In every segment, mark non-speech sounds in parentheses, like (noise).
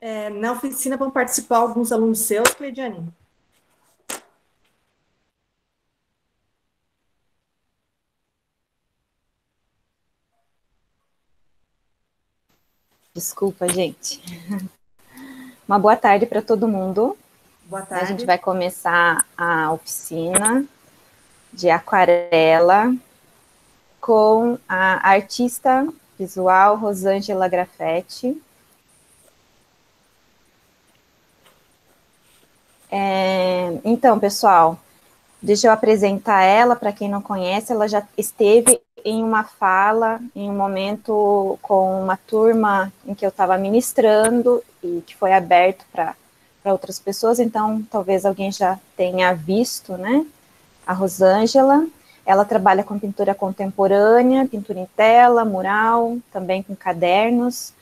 É, na oficina vão participar alguns alunos seus, Cleidiane? Desculpa, gente. Uma boa tarde para todo mundo. Boa tarde. A gente vai começar a oficina de aquarela com a artista visual Rosângela Grafetti. É, então, pessoal, deixa eu apresentar ela, para quem não conhece, ela já esteve em uma fala, em um momento com uma turma em que eu estava ministrando e que foi aberto para outras pessoas, então talvez alguém já tenha visto, né? A Rosângela, ela trabalha com pintura contemporânea, pintura em tela, mural, também com cadernos,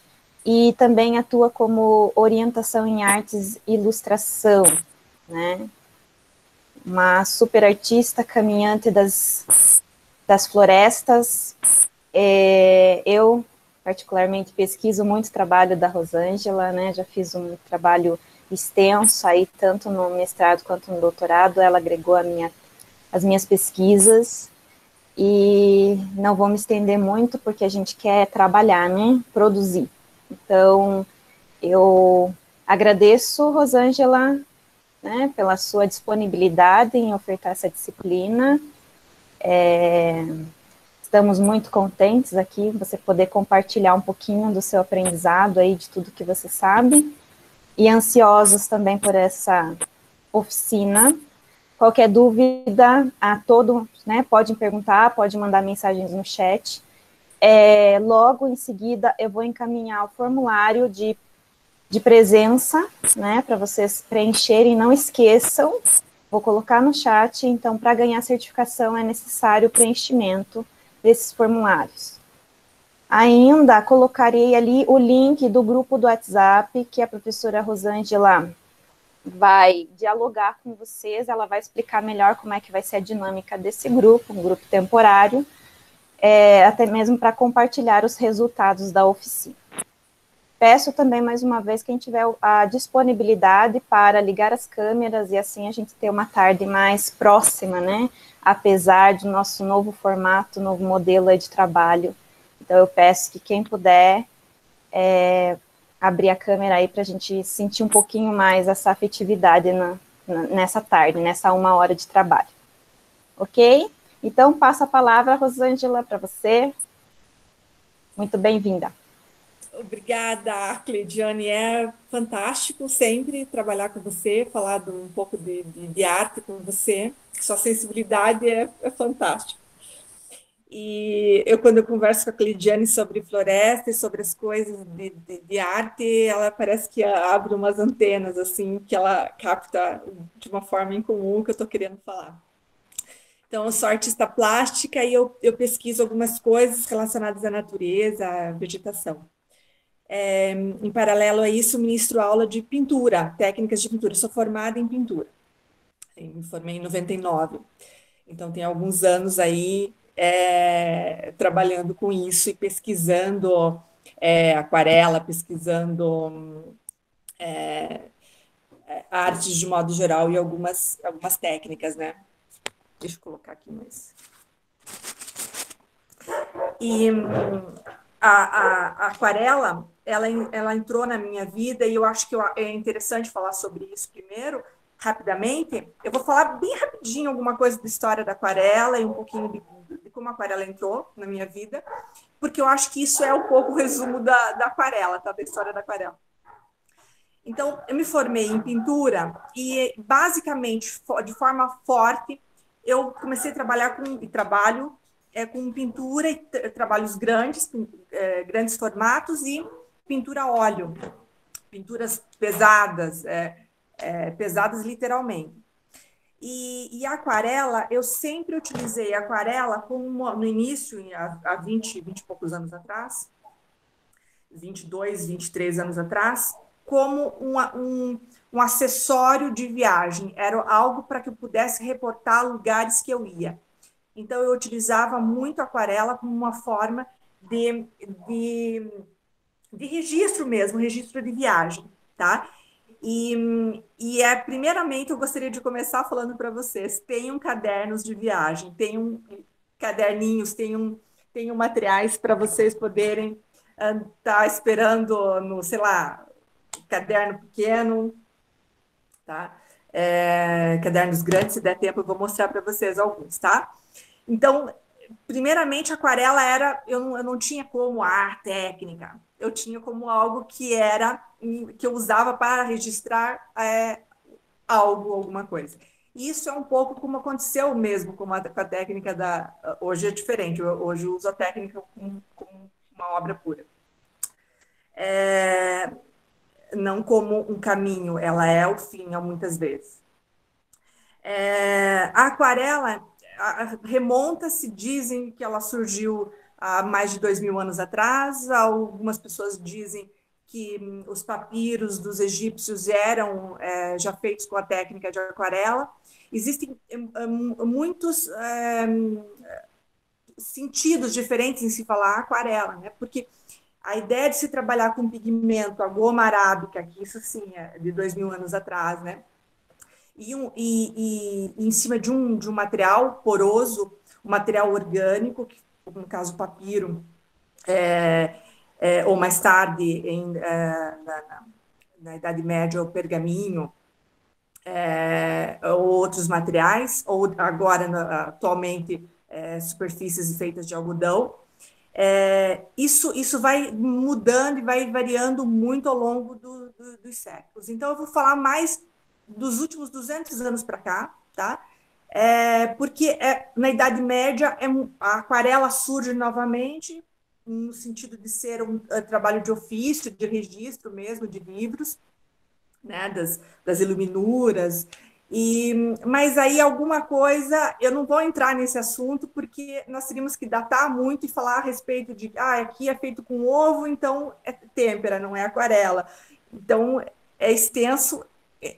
e também atua como orientação em artes e ilustração, né? Uma super artista caminhante das, das florestas. É, eu, particularmente, pesquiso muito o trabalho da Rosângela, né? Já fiz um trabalho extenso aí, tanto no mestrado quanto no doutorado. Ela agregou minha, as minhas pesquisas. E não vou me estender muito, porque a gente quer trabalhar, né? Produzir. Então, eu agradeço, Rosângela, né, pela sua disponibilidade em ofertar essa disciplina. É, estamos muito contentes aqui você poder compartilhar um pouquinho do seu aprendizado aí, de tudo que você sabe, e ansiosos também por essa oficina. Qualquer dúvida, a todo, né, perguntar, pode mandar mensagens no chat. É, logo em seguida, eu vou encaminhar o formulário de de presença, né, para vocês preencherem, não esqueçam, vou colocar no chat, então, para ganhar certificação é necessário o preenchimento desses formulários. Ainda colocarei ali o link do grupo do WhatsApp, que a professora Rosângela vai dialogar com vocês, ela vai explicar melhor como é que vai ser a dinâmica desse grupo, um grupo temporário, é, até mesmo para compartilhar os resultados da oficina. Peço também, mais uma vez, quem tiver a disponibilidade para ligar as câmeras e assim a gente ter uma tarde mais próxima, né? Apesar do nosso novo formato, novo modelo de trabalho. Então, eu peço que quem puder é, abrir a câmera aí para a gente sentir um pouquinho mais essa afetividade na, na, nessa tarde, nessa uma hora de trabalho. Ok? Então, passo a palavra, Rosângela, para você. Muito bem-vinda. Obrigada, Cleidiane. É fantástico sempre trabalhar com você, falar um pouco de, de, de arte com você. Sua sensibilidade é, é fantástica. E eu, quando eu converso com a Cleidiane sobre floresta e sobre as coisas de, de, de, arte, ela parece que abre umas antenas, assim, que ela capta de uma forma em comum que eu estou querendo falar. Então, eu sou artista plástica e eu, eu pesquiso algumas coisas relacionadas à natureza, à vegetação. É, em paralelo a isso, ministro aula de pintura, técnicas de pintura. Sou formada em pintura. Me formei em 99. Então, tem alguns anos aí é, trabalhando com isso e pesquisando é, aquarela, pesquisando é, é, artes de modo geral e algumas, algumas técnicas, né? Deixa eu colocar aqui mais. E a, a, a aquarela ela, ela entrou na minha vida e eu acho que é interessante falar sobre isso primeiro, rapidamente. Eu vou falar bem rapidinho alguma coisa da história da aquarela e um pouquinho de, de como a aquarela entrou na minha vida, porque eu acho que isso é um pouco o resumo da, da aquarela, tá? da história da aquarela. Então, eu me formei em pintura e, basicamente, de forma forte, eu comecei a trabalhar com, trabalho é, com pintura e trabalhos grandes, é, grandes formatos e pintura a óleo, pinturas pesadas, é, é, pesadas literalmente. E, e, aquarela, eu sempre utilizei aquarela como no início, há, há 20, 20 e poucos anos atrás, 22, 23 anos atrás, como uma, um, um acessório de viagem, era algo para que eu pudesse reportar lugares que eu ia. Então, eu utilizava muito aquarela como uma forma de, de de registro mesmo, registro de viagem. tá? E, e é primeiramente eu gostaria de começar falando para vocês: tenham cadernos de viagem, tenham caderninhos, tenham, tenham materiais para vocês poderem estar tá esperando no, sei lá, caderno pequeno, tá? É, cadernos grandes, se der tempo, eu vou mostrar para vocês alguns, tá? Então, primeiramente, aquarela era, eu não, eu não tinha como arte técnica, eu tinha como algo que era, que eu usava para registrar é, algo, alguma coisa. Isso é um pouco como aconteceu mesmo com a, com a técnica da. Hoje é diferente, hoje eu uso a técnica como, como uma obra pura. É, não como um caminho, ela é o fim, muitas vezes. É, a aquarela remonta-se, dizem que ela surgiu há mais de dois mil anos atrás, algumas pessoas dizem que hum, os papiros dos egípcios eram é, já feitos com a técnica de aquarela. Existem hum, hum, muitos é, sentidos diferentes em se falar aquarela, né? porque a ideia de se trabalhar com pigmento, a goma arábica, que isso sim é de dois mil anos atrás, né? E, um, e, e, em cima de um, de um material poroso, um material orgânico, que, no caso papiro, é, é, ou mais tarde, em, é, na, na, Idade Média, o pergaminho, é, ou outros materiais, ou agora, atualmente, é, superfícies feitas de algodão, é, isso, isso vai mudando e vai variando muito ao longo do, do, dos séculos. Então, eu vou falar mais dos últimos 200 anos para cá, tá? É, porque é, na Idade Média é, a aquarela surge novamente, no sentido de ser um, um é, trabalho de ofício, de registro mesmo, de livros, né, das, das iluminuras, e, mas aí alguma coisa, eu não vou entrar nesse assunto porque nós teríamos que datar muito e falar a respeito de, ah, aqui é feito com ovo, então é têmpera, não é aquarela. Então é extenso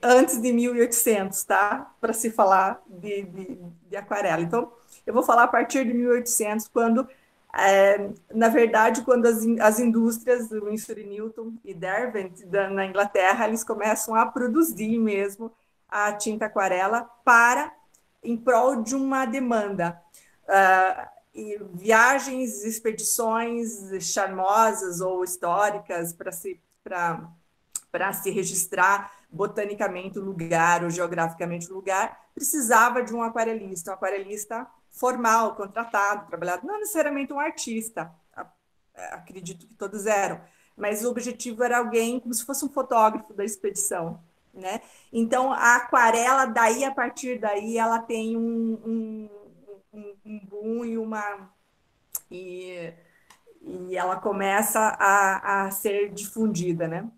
antes de 1800, tá? Para se falar de, de, de, aquarela. Então eu vou falar a partir de 1800, quando, é, na verdade, quando as, as indústrias, Winsor Newton e Derwent, na Inglaterra, eles começam a produzir mesmo a tinta aquarela para em prol de uma demanda. Uh, e viagens, expedições charmosas ou históricas para se, para se registrar botanicamente o lugar ou geograficamente o lugar, precisava de um aquarelista, um aquarelista formal, contratado, trabalhado, não necessariamente um artista, acredito que todos eram, mas o objetivo era alguém como se fosse um fotógrafo da expedição, né? Então, a aquarela, daí, a partir daí, ela tem um, um, um, um boom e uma... E, e ela começa a, a ser difundida, né?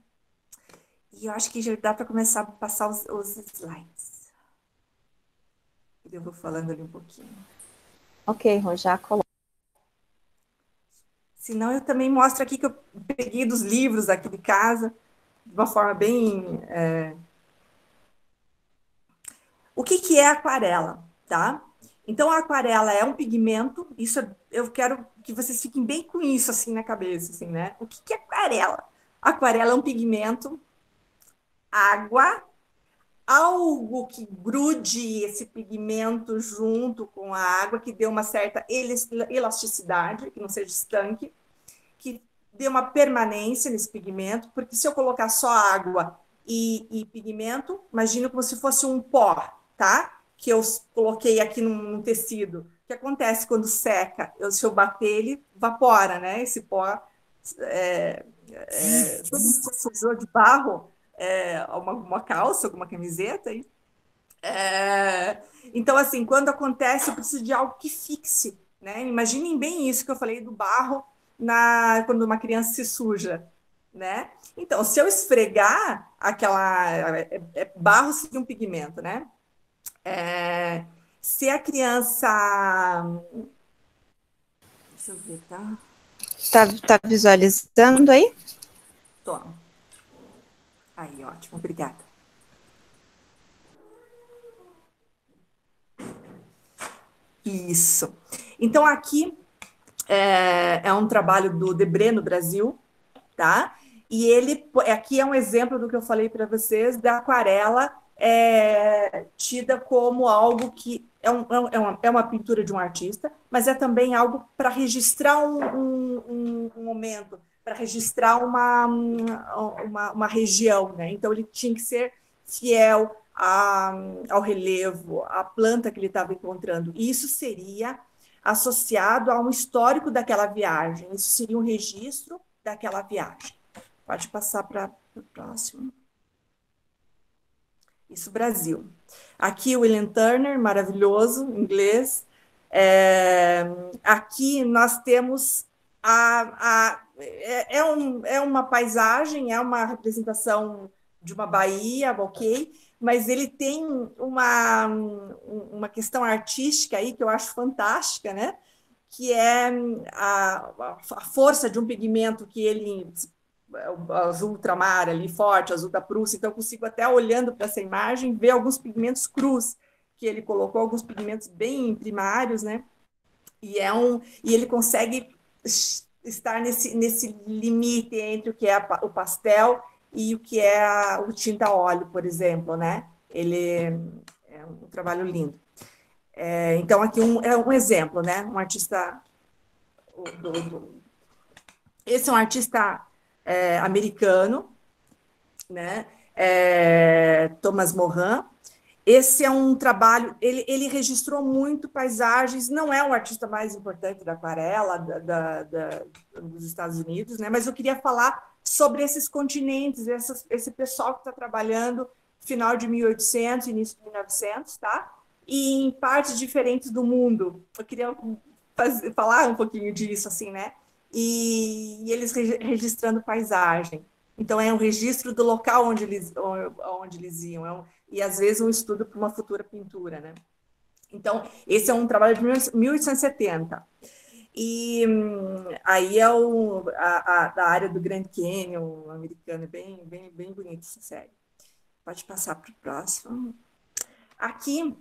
E eu acho que já dá para começar a passar os, os slides. Eu vou falando ali um pouquinho. Ok, já coloco. Senão eu também mostro aqui que eu peguei dos livros aqui de casa de uma forma bem. É... O que, que é aquarela, tá? Então, a aquarela é um pigmento, isso eu quero que vocês fiquem bem com isso assim na cabeça, assim, né? O que, que é aquarela? Aquarela é um pigmento, água, algo que grude esse pigmento junto com a água, que dê uma certa elasticidade, que não seja estanque, que dê uma permanência nesse pigmento, porque se eu colocar só água e, e pigmento, imagina como se fosse um pó, tá? Que eu coloquei aqui num, num tecido. O que acontece quando seca? Eu, se eu bater, ele evapora, né? Esse pó, é, é, todo mundo de barro, é, uma, uma calça, alguma camiseta, aí. É, então, assim, quando acontece, eu preciso de algo que fixe, né? Imaginem bem isso que eu falei do barro na, quando uma criança se suja, né? Então, se eu esfregar aquela é, é barro seria um pigmento, né? É, se a criança Deixa eu ver, tá? Tá, tá visualizando aí? Tô. Aí, ótimo, obrigada. Isso. Então, aqui é, é um trabalho do Debré no Brasil, tá? E ele aqui é um exemplo do que eu falei para vocês da aquarela é, tida como algo que é, um, é, uma, é uma pintura de um artista, mas é também algo para registrar um, um, um momento, para registrar uma, uma, uma, região. Né? Então, ele tinha que ser fiel a, ao relevo, à planta que ele estava encontrando. E isso seria associado a um histórico daquela viagem, isso seria um registro daquela viagem. Pode passar para o próximo. Isso, Brasil. Aqui, William Turner, maravilhoso, inglês. É, aqui nós temos a, a é, é, um, é uma paisagem, é uma representação de uma Bahia, ok, mas ele tem uma, uma questão artística aí que eu acho fantástica, né? Que é a, a força de um pigmento que ele azul ultramar ali forte, azul da Prússia, então eu consigo até olhando para essa imagem ver alguns pigmentos crus que ele colocou, alguns pigmentos bem primários, né? E é um e ele consegue estar nesse nesse limite entre o que é a, o pastel e o que é a, o tinta óleo, por exemplo, né? Ele é um trabalho lindo. É, então aqui um, é um exemplo, né? Um artista esse é um artista é, americano, né? É, Thomas Moran. Esse é um trabalho, ele, ele registrou muito paisagens, não é o artista mais importante da aquarela da, da, da, dos Estados Unidos, né? mas eu queria falar sobre esses continentes, essas, esse pessoal que está trabalhando final de 1800, início de 1900, tá? E em partes diferentes do mundo. Eu queria fazer, falar um pouquinho disso, assim, né? e, e eles registrando paisagem. Então, é um registro do local onde eles, onde eles iam, é um, e às vezes um estudo para uma futura pintura. Né? Então, esse é um trabalho de 1870. E hum, aí é o, a, a, da área do Grand Canyon americano, bem, bem, bem bonito essa série. Pode passar para o próximo. Aqui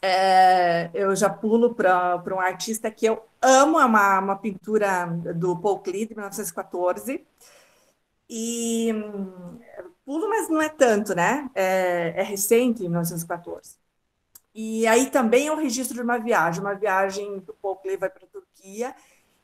é, eu já pulo para um artista que eu amo, é uma, uma pintura do Paul Klee, de 1914. E pulo, mas não é tanto, né? É, é recente, 1914. E aí também é o registro de uma viagem, uma viagem do Paul Klee vai para a Turquia,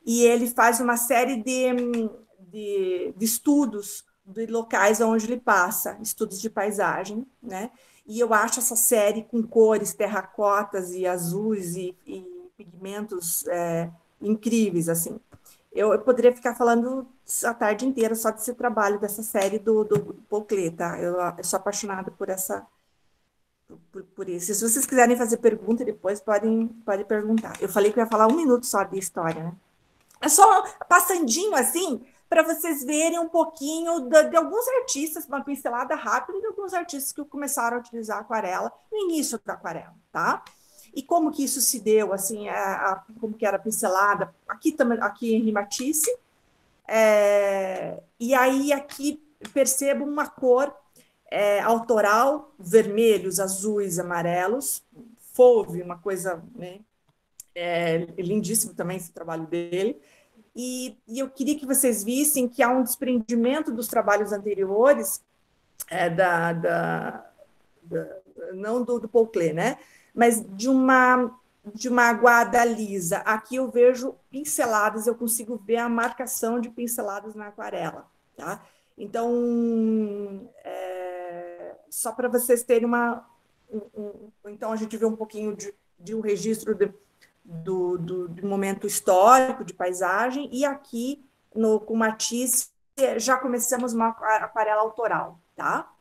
e ele faz uma série de, de, de estudos de locais onde ele passa, estudos de paisagem, né? E eu acho essa série com cores terracotas e azuis e, e pigmentos é, incríveis, assim. Eu, eu, poderia ficar falando a tarde inteira só desse trabalho, dessa série do, do, do tá? Eu, eu, sou apaixonada por essa... Por, por isso. Se vocês quiserem fazer pergunta depois, podem, podem perguntar. Eu falei que eu ia falar um minuto só de história, né? É só passandinho, assim, para vocês verem um pouquinho de, de, alguns artistas, uma pincelada rápida de alguns artistas que começaram a utilizar aquarela no início da aquarela, tá? E como que isso se deu, assim, a, a como que era pincelada, aqui também, aqui em Rimatice, é, e aí aqui percebo uma cor é, autoral, vermelhos, azuis, amarelos, fouve, uma coisa, né, é, lindíssimo também esse trabalho dele, e, e, eu queria que vocês vissem que há um desprendimento dos trabalhos anteriores, é, da, da, da, não do, do Paul Klee, né? Mas de uma, de uma aguada lisa. Aqui eu vejo pinceladas, eu consigo ver a marcação de pinceladas na aquarela. Tá? Então, é, só para vocês terem uma. Um, um, então, a gente vê um pouquinho de, de um registro de, do, do, momento histórico de paisagem, e aqui no, com Matisse já começamos uma aquarela autoral, tá?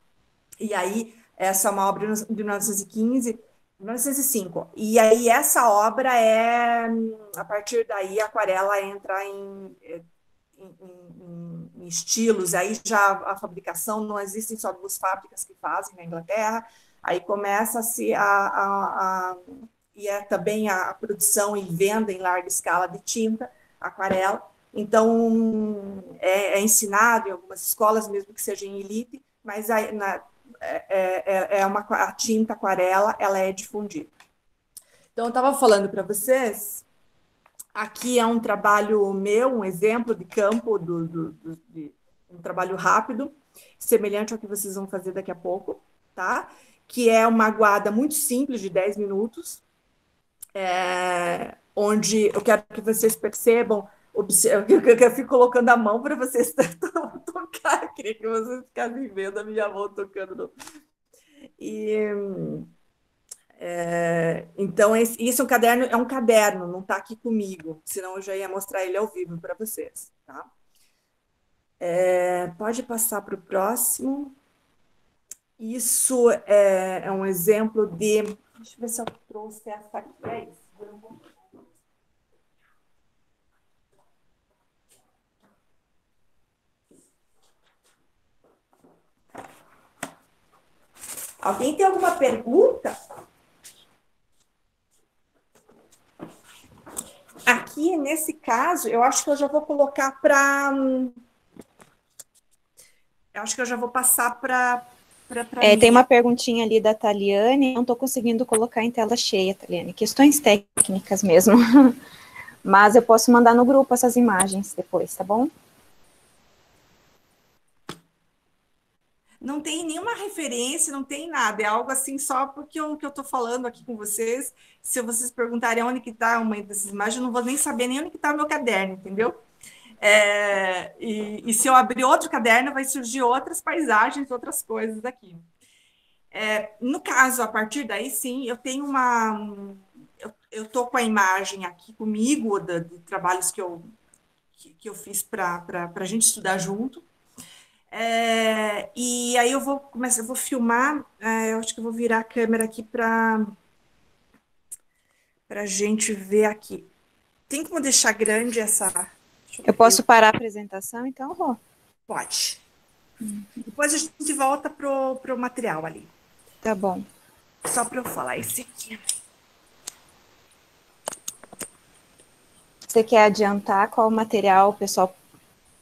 E aí, essa é uma obra de 1915, 1905. E aí, essa obra é, a partir daí, a aquarela entra em, em, em, em estilos, aí já a fabricação, não existem só duas fábricas que fazem na Inglaterra, aí começa-se a, a, a e é também a produção e venda em larga escala de tinta, aquarela. Então, é, é ensinado em algumas escolas, mesmo que seja em elite, mas a, na, é, é, é uma, a tinta aquarela, ela é difundida. Então, eu estava falando para vocês, aqui é um trabalho meu, um exemplo de campo do, do, do de um trabalho rápido, semelhante ao que vocês vão fazer daqui a pouco, tá? Que é uma aguada muito simples, de 10 minutos, é, onde eu quero que vocês percebam, (laughs) eu fico colocando a mão para vocês (laughs) tocar, (laughs) queria que vocês ficassem vendo a minha mão tocando. No... E é, então, esse, isso é um caderno, é um caderno, não está aqui comigo, senão eu já ia mostrar ele ao vivo para vocês. Tá? É, pode passar para o próximo. Isso é, é, um exemplo de. Deixa eu ver se eu trouxe essa aqui. É isso. Alguém tem alguma pergunta? Aqui, nesse caso, eu acho que eu já vou colocar para. Eu acho que eu já vou passar para. É, tem uma perguntinha ali da Taliane, não estou conseguindo colocar em tela cheia, Taliane. Questões técnicas mesmo. (laughs) Mas eu posso mandar no grupo essas imagens depois, tá bom? Não tem nenhuma referência, não tem nada, é algo assim só porque o que eu estou falando aqui com vocês, se vocês perguntarem onde que está uma dessas imagens, eu não vou nem saber nem onde que está meu caderno, entendeu? É, e, e, se eu abrir outro caderno, vai surgir outras paisagens, outras coisas aqui. É, no caso, a partir daí, sim, eu tenho uma... Eu estou com a imagem aqui comigo, de, de trabalhos que eu, que, que eu fiz para a gente estudar junto, é, e aí eu vou começar, eu vou filmar, é, eu acho que eu vou virar a câmera aqui para a gente ver aqui. Tem como deixar grande essa? Eu, eu posso parar a apresentação, então, Rô? Pode. Depois a gente volta pro, pro material ali. Tá bom. Só para eu falar esse aqui. Você quer adiantar qual material o pessoal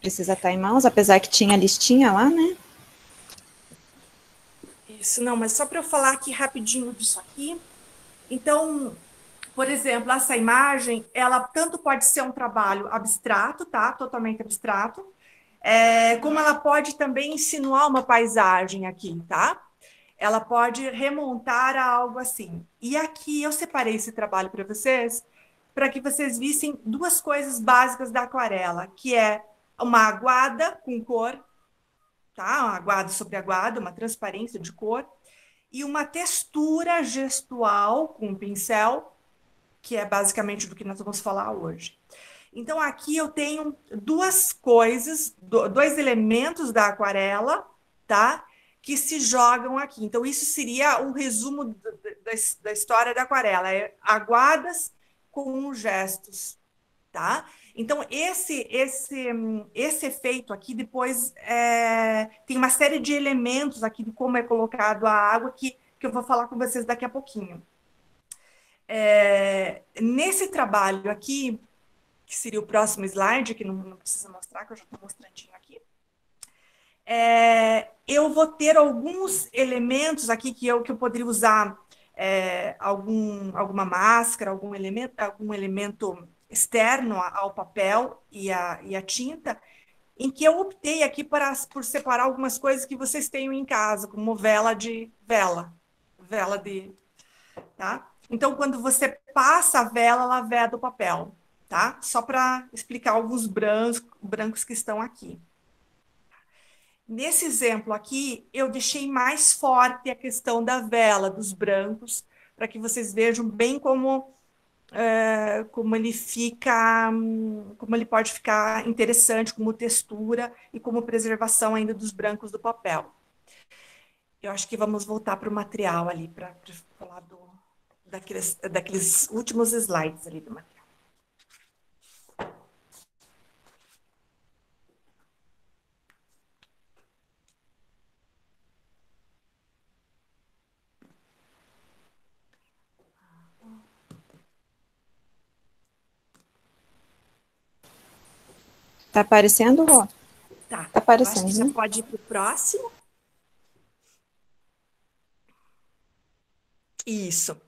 precisa estar em mãos, apesar que tinha listinha lá, né? Isso, não, mas só para eu falar aqui rapidinho disso aqui. Então, por exemplo, essa imagem, ela tanto pode ser um trabalho abstrato, tá? Totalmente abstrato, é, como ela pode também insinuar uma paisagem aqui, tá? Ela pode remontar a algo assim. E aqui eu separei esse trabalho para vocês, para que vocês vissem duas coisas básicas da aquarela, que é uma aguada com cor, tá? Uma aguada sobre aguada, uma transparência de cor, e uma textura gestual com pincel, que é basicamente do que nós vamos falar hoje. Então, aqui eu tenho duas coisas, dois elementos da aquarela, tá? Que se jogam aqui. Então, isso seria um resumo da, da história da aquarela: é aguadas com gestos, tá? Então, esse, esse, esse efeito aqui, depois, é, tem uma série de elementos aqui de como é colocado a água que, que eu vou falar com vocês daqui a pouquinho. É, nesse trabalho aqui, que seria o próximo slide, que não, não precisa mostrar, que eu já estou mostrandinho aqui, é, eu vou ter alguns elementos aqui que eu, que eu poderia usar é, algum, alguma máscara, algum elemento, algum elemento externo ao papel e a, e a tinta, em que eu optei aqui para, por separar algumas coisas que vocês tenham em casa, como vela de vela, vela de, tá? Então, quando você passa a vela, ela veda o papel, tá? Só para explicar alguns brancos, brancos que estão aqui. Nesse exemplo aqui, eu deixei mais forte a questão da vela, dos brancos, para que vocês vejam bem como é, como ele fica, como ele pode ficar interessante como textura e como preservação ainda dos brancos do papel. Eu acho que vamos voltar para o material ali, para falar do, daqueles, daqueles últimos slides ali do material. Tá aparecendo, Rô? Tá. Tá aparecendo. Acho que né? pode ir para o próximo. Isso.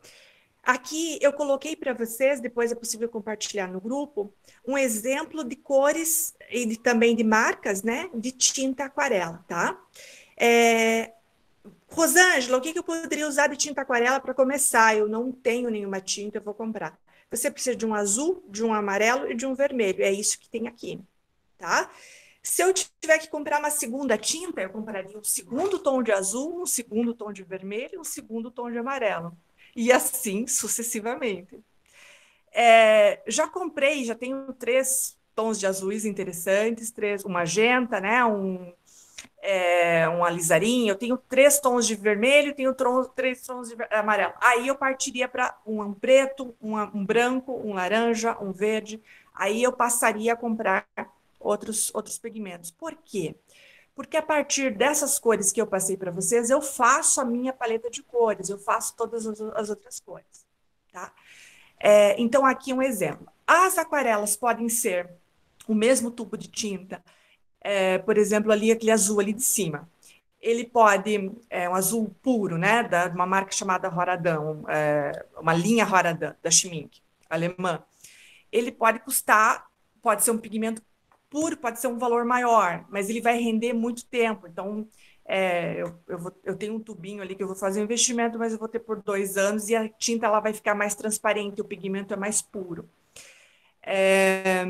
Aqui eu coloquei para vocês, depois é possível compartilhar no grupo, um exemplo de cores e de, também de marcas, né, de tinta aquarela, tá? É, Rosângela, o que, que eu poderia usar de tinta aquarela para começar? Eu não tenho nenhuma tinta, eu vou comprar. Você precisa de um azul, de um amarelo e de um vermelho. É isso que tem aqui, tá? Se eu tiver que comprar uma segunda tinta, eu compraria um segundo tom de azul, um segundo tom de vermelho, um segundo tom de amarelo e assim sucessivamente. É, já comprei, já tenho três tons de azuis interessantes, três, um magenta, né, um, é, um alisarinho, eu tenho três tons de vermelho, tenho tron, três tons de amarelo. Aí eu partiria para um, um, preto, um, um branco, um laranja, um verde. Aí eu passaria a comprar outros, outros pigmentos. Por quê? porque a partir dessas cores que eu passei para vocês, eu faço a minha paleta de cores, eu faço todas as, outras cores. Tá? É, então, aqui um exemplo. As aquarelas podem ser o mesmo tubo de tinta, é, por exemplo, ali aquele azul ali de cima. Ele pode, é um azul puro, né, da uma marca chamada Roradão, é, uma linha Roradão, da Schmink, alemã. Ele pode custar, pode ser um pigmento puro pode ser um valor maior, mas ele vai render muito tempo. Então, é, eu, eu, vou, eu, tenho um tubinho ali que eu vou fazer um investimento, mas eu vou ter por dois anos e a tinta ela vai ficar mais transparente, o pigmento é mais puro. É,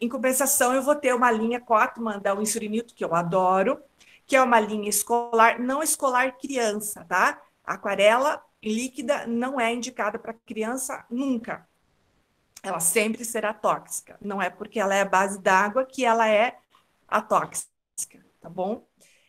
em compensação, eu vou ter uma linha Cotman da Winsurinito, que eu adoro, que é uma linha escolar, não escolar criança, tá? aquarela líquida não é indicada para criança nunca ela sempre será tóxica. Não é porque ela é a base d'água que ela é atóxica, tá bom?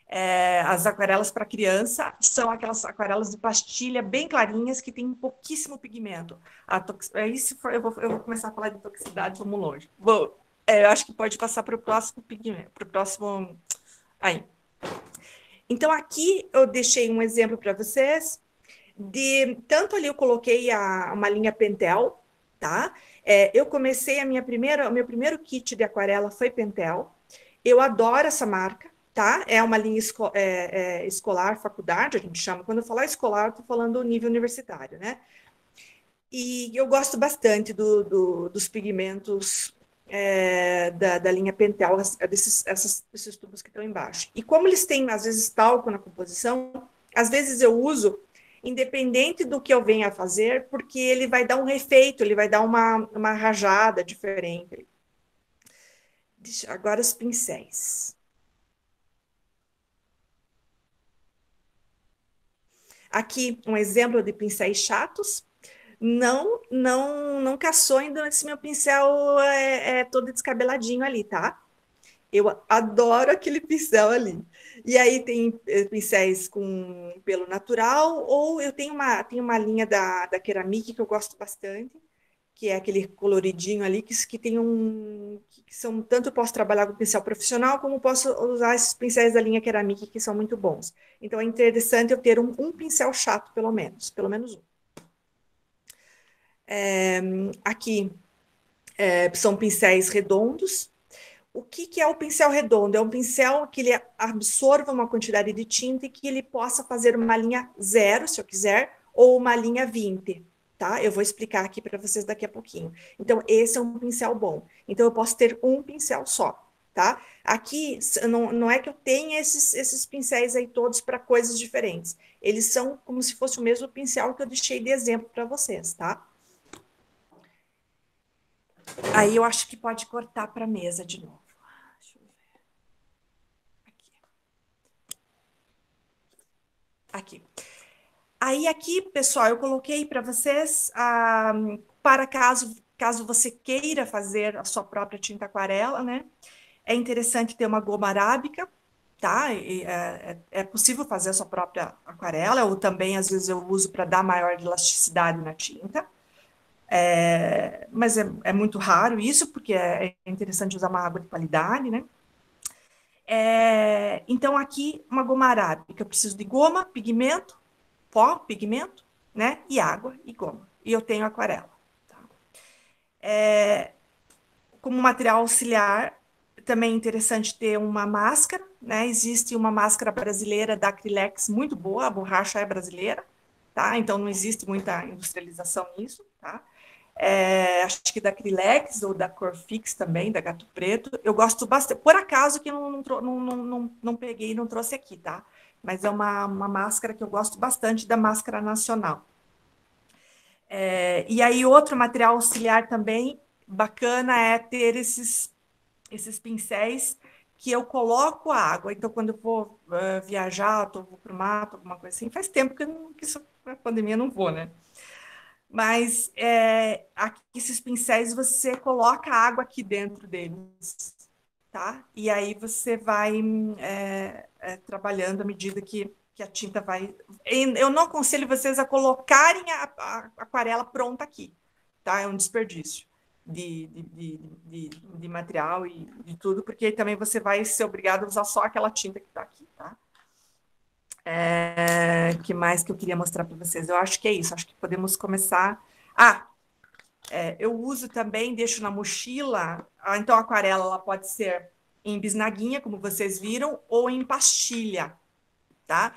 É, as aquarelas para criança são aquelas aquarelas de pastilha bem clarinhas que tem pouquíssimo pigmento. A tox... Aí, se for, eu, vou, eu vou começar a falar de toxicidade, vamos longe. Vou, é, eu acho que pode passar para o próximo pigmento, para o próximo. Aí. Então, aqui eu deixei um exemplo para vocês de tanto ali eu coloquei a, uma linha Pentel, tá? É, eu comecei a minha primeira, o meu primeiro kit de aquarela foi Pentel. Eu adoro essa marca, tá? É uma linha esco é, é, escolar, faculdade, a gente chama. Quando eu falar escolar, eu estou falando nível universitário, né? E eu gosto bastante do, do, dos pigmentos é, da, da, linha Pentel, desses, essas, esses tubos que estão embaixo. E como eles têm, às vezes, talco na composição, às vezes eu uso independente do que eu venha fazer, porque ele vai dar um refeito, ele vai dar uma, uma rajada diferente. Agora os pincéis. Aqui um exemplo de pincéis chatos. Não, não, não caçou ainda esse meu pincel é, é todo descabeladinho ali, tá? Eu adoro aquele pincel ali. E aí tem eh, pincéis com pelo natural, ou eu tenho uma, tenho uma linha da, da Ceramic que eu gosto bastante, que é aquele coloridinho ali, que, que tem um. que são tanto posso trabalhar com pincel profissional, como posso usar esses pincéis da linha Ceramic, que são muito bons. Então é interessante eu ter um, um pincel chato, pelo menos, pelo menos um. É, aqui é, são pincéis redondos, o que, que, é o pincel redondo? É um pincel que ele absorva uma quantidade de tinta e que ele possa fazer uma linha zero, se eu quiser, ou uma linha 20, tá? Eu vou explicar aqui para vocês daqui a pouquinho. Então, esse é um pincel bom. Então, eu posso ter um pincel só, tá? Aqui, não, não é que eu tenha esses, esses pincéis aí todos para coisas diferentes. Eles são como se fosse o mesmo pincel que eu deixei de exemplo para vocês, tá? Aí eu acho que pode cortar para a mesa de novo. Aqui. Aí aqui, pessoal, eu coloquei para vocês, ah, para caso, caso você queira fazer a sua própria tinta aquarela, né? É interessante ter uma goma arábica, tá? E, é, é, é possível fazer a sua própria aquarela, ou também, às vezes, eu uso para dar maior elasticidade na tinta. É, mas é, é, muito raro isso, porque é, é interessante usar uma água de qualidade, né? É, então, aqui, uma goma arábica. Eu preciso de goma, pigmento, pó, pigmento, né? E água e goma. E eu tenho aquarela. Tá? É, como material auxiliar, também é interessante ter uma máscara, né? Existe uma máscara brasileira da Acrylex muito boa, a borracha é brasileira, tá? Então não existe muita industrialização nisso, tá? É, acho que da Acrylex ou da Corfix também, da Gato Preto. Eu gosto bastante. Por acaso que não, não, não, não, não peguei e não trouxe aqui, tá? Mas é uma, uma máscara que eu gosto bastante da máscara nacional. É, e aí, outro material auxiliar também bacana é ter esses, esses pincéis que eu coloco a água. Então, quando eu vou uh, viajar, tô, vou para o mato, alguma coisa assim, faz tempo que, eu que isso, a pandemia não vou, né? Mas é, aqui, esses pincéis, você coloca água aqui dentro deles, tá? E aí você vai é, é, trabalhando à medida que, que a tinta vai. Eu não aconselho vocês a colocarem a, a aquarela pronta aqui, tá? É um desperdício de, de, de, de, material e de tudo, porque também você vai ser obrigado a usar só aquela tinta que está aqui, tá? É, que mais que eu queria mostrar para vocês? Eu acho que é isso, acho que podemos começar. Ah, é, eu uso também, deixo na mochila, ah, então a aquarela ela pode ser em bisnaguinha, como vocês viram, ou em pastilha, tá?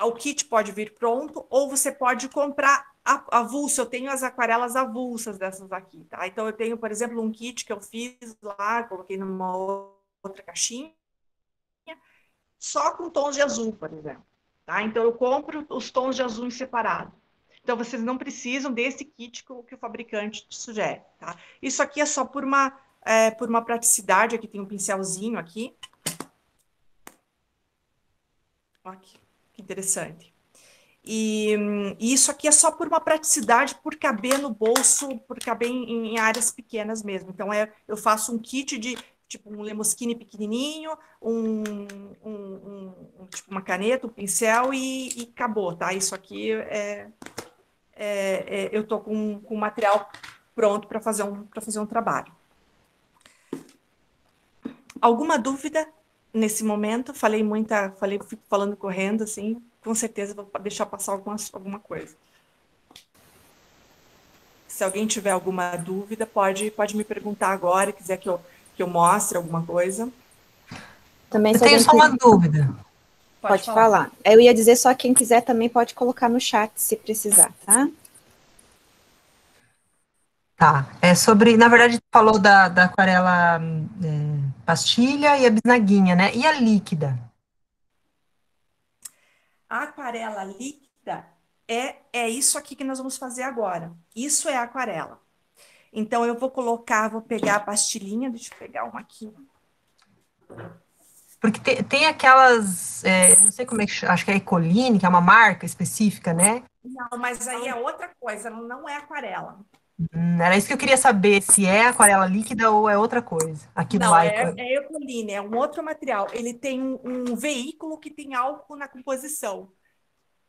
O kit pode vir pronto, ou você pode comprar avulso, eu tenho as aquarelas avulsas dessas aqui, tá? Então, eu tenho, por exemplo, um kit que eu fiz lá, coloquei numa outra caixinha, só com tons de azul, por exemplo, tá? Então, eu compro os tons de azul separado. Então, vocês não precisam desse kit que o, fabricante te sugere, tá? Isso aqui é só por uma, é, por uma praticidade, aqui tem um pincelzinho aqui. Aqui, que interessante. E, e, isso aqui é só por uma praticidade, por caber no bolso, por caber em, em áreas pequenas mesmo. Então, é, eu faço um kit de tipo um lemosquine pequenininho, um, um, um, tipo uma caneta, um pincel e, e acabou, tá? Isso aqui é, é, é eu tô com, com material pronto para fazer um para fazer um trabalho. Alguma dúvida nesse momento? Falei muita, falei, fico falando correndo assim com certeza vou deixar passar alguma, alguma coisa. Se alguém tiver alguma dúvida, pode, pode me perguntar agora, quiser que eu, que eu mostre alguma coisa. Também, eu tenho só uma dúvida. Pode, pode falar. falar. Eu ia dizer só quem quiser também pode colocar no chat se precisar, tá? Tá. É sobre, na verdade, falou da, da aquarela é, pastilha e a bisnaguinha, né? E a líquida? A aquarela líquida é, é isso aqui que nós vamos fazer agora. Isso é aquarela. Então, eu vou colocar, vou pegar a pastilhinha, deixa eu pegar uma aqui. Porque tem, tem aquelas, é, não sei como é que acho que é Ecoline, que é uma marca específica, né? Não, mas aí é outra coisa, não é aquarela. Hum, era isso que eu queria saber, se é aquarela líquida ou é outra coisa. Aqui não, é, é Ecoline, é um outro material. Ele tem um, um, veículo que tem álcool na composição,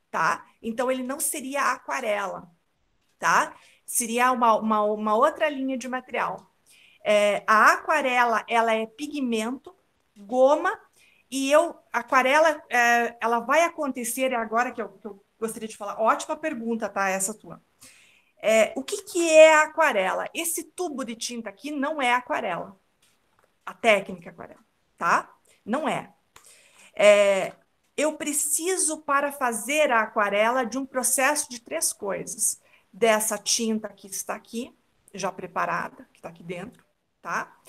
tá? Então, ele não seria aquarela, tá? Seria uma, uma, uma outra linha de material. É, a aquarela, ela é pigmento, goma, e eu, aquarela, é, ela vai acontecer agora que eu, que eu gostaria de falar. Ótima pergunta, tá? Essa tua. É, o que, que é a aquarela? Esse tubo de tinta aqui não é aquarela. A técnica aquarela, tá? Não é. é. Eu preciso, para fazer a aquarela, de um processo de três coisas. Dessa tinta que está aqui, já preparada, que está aqui dentro, tá?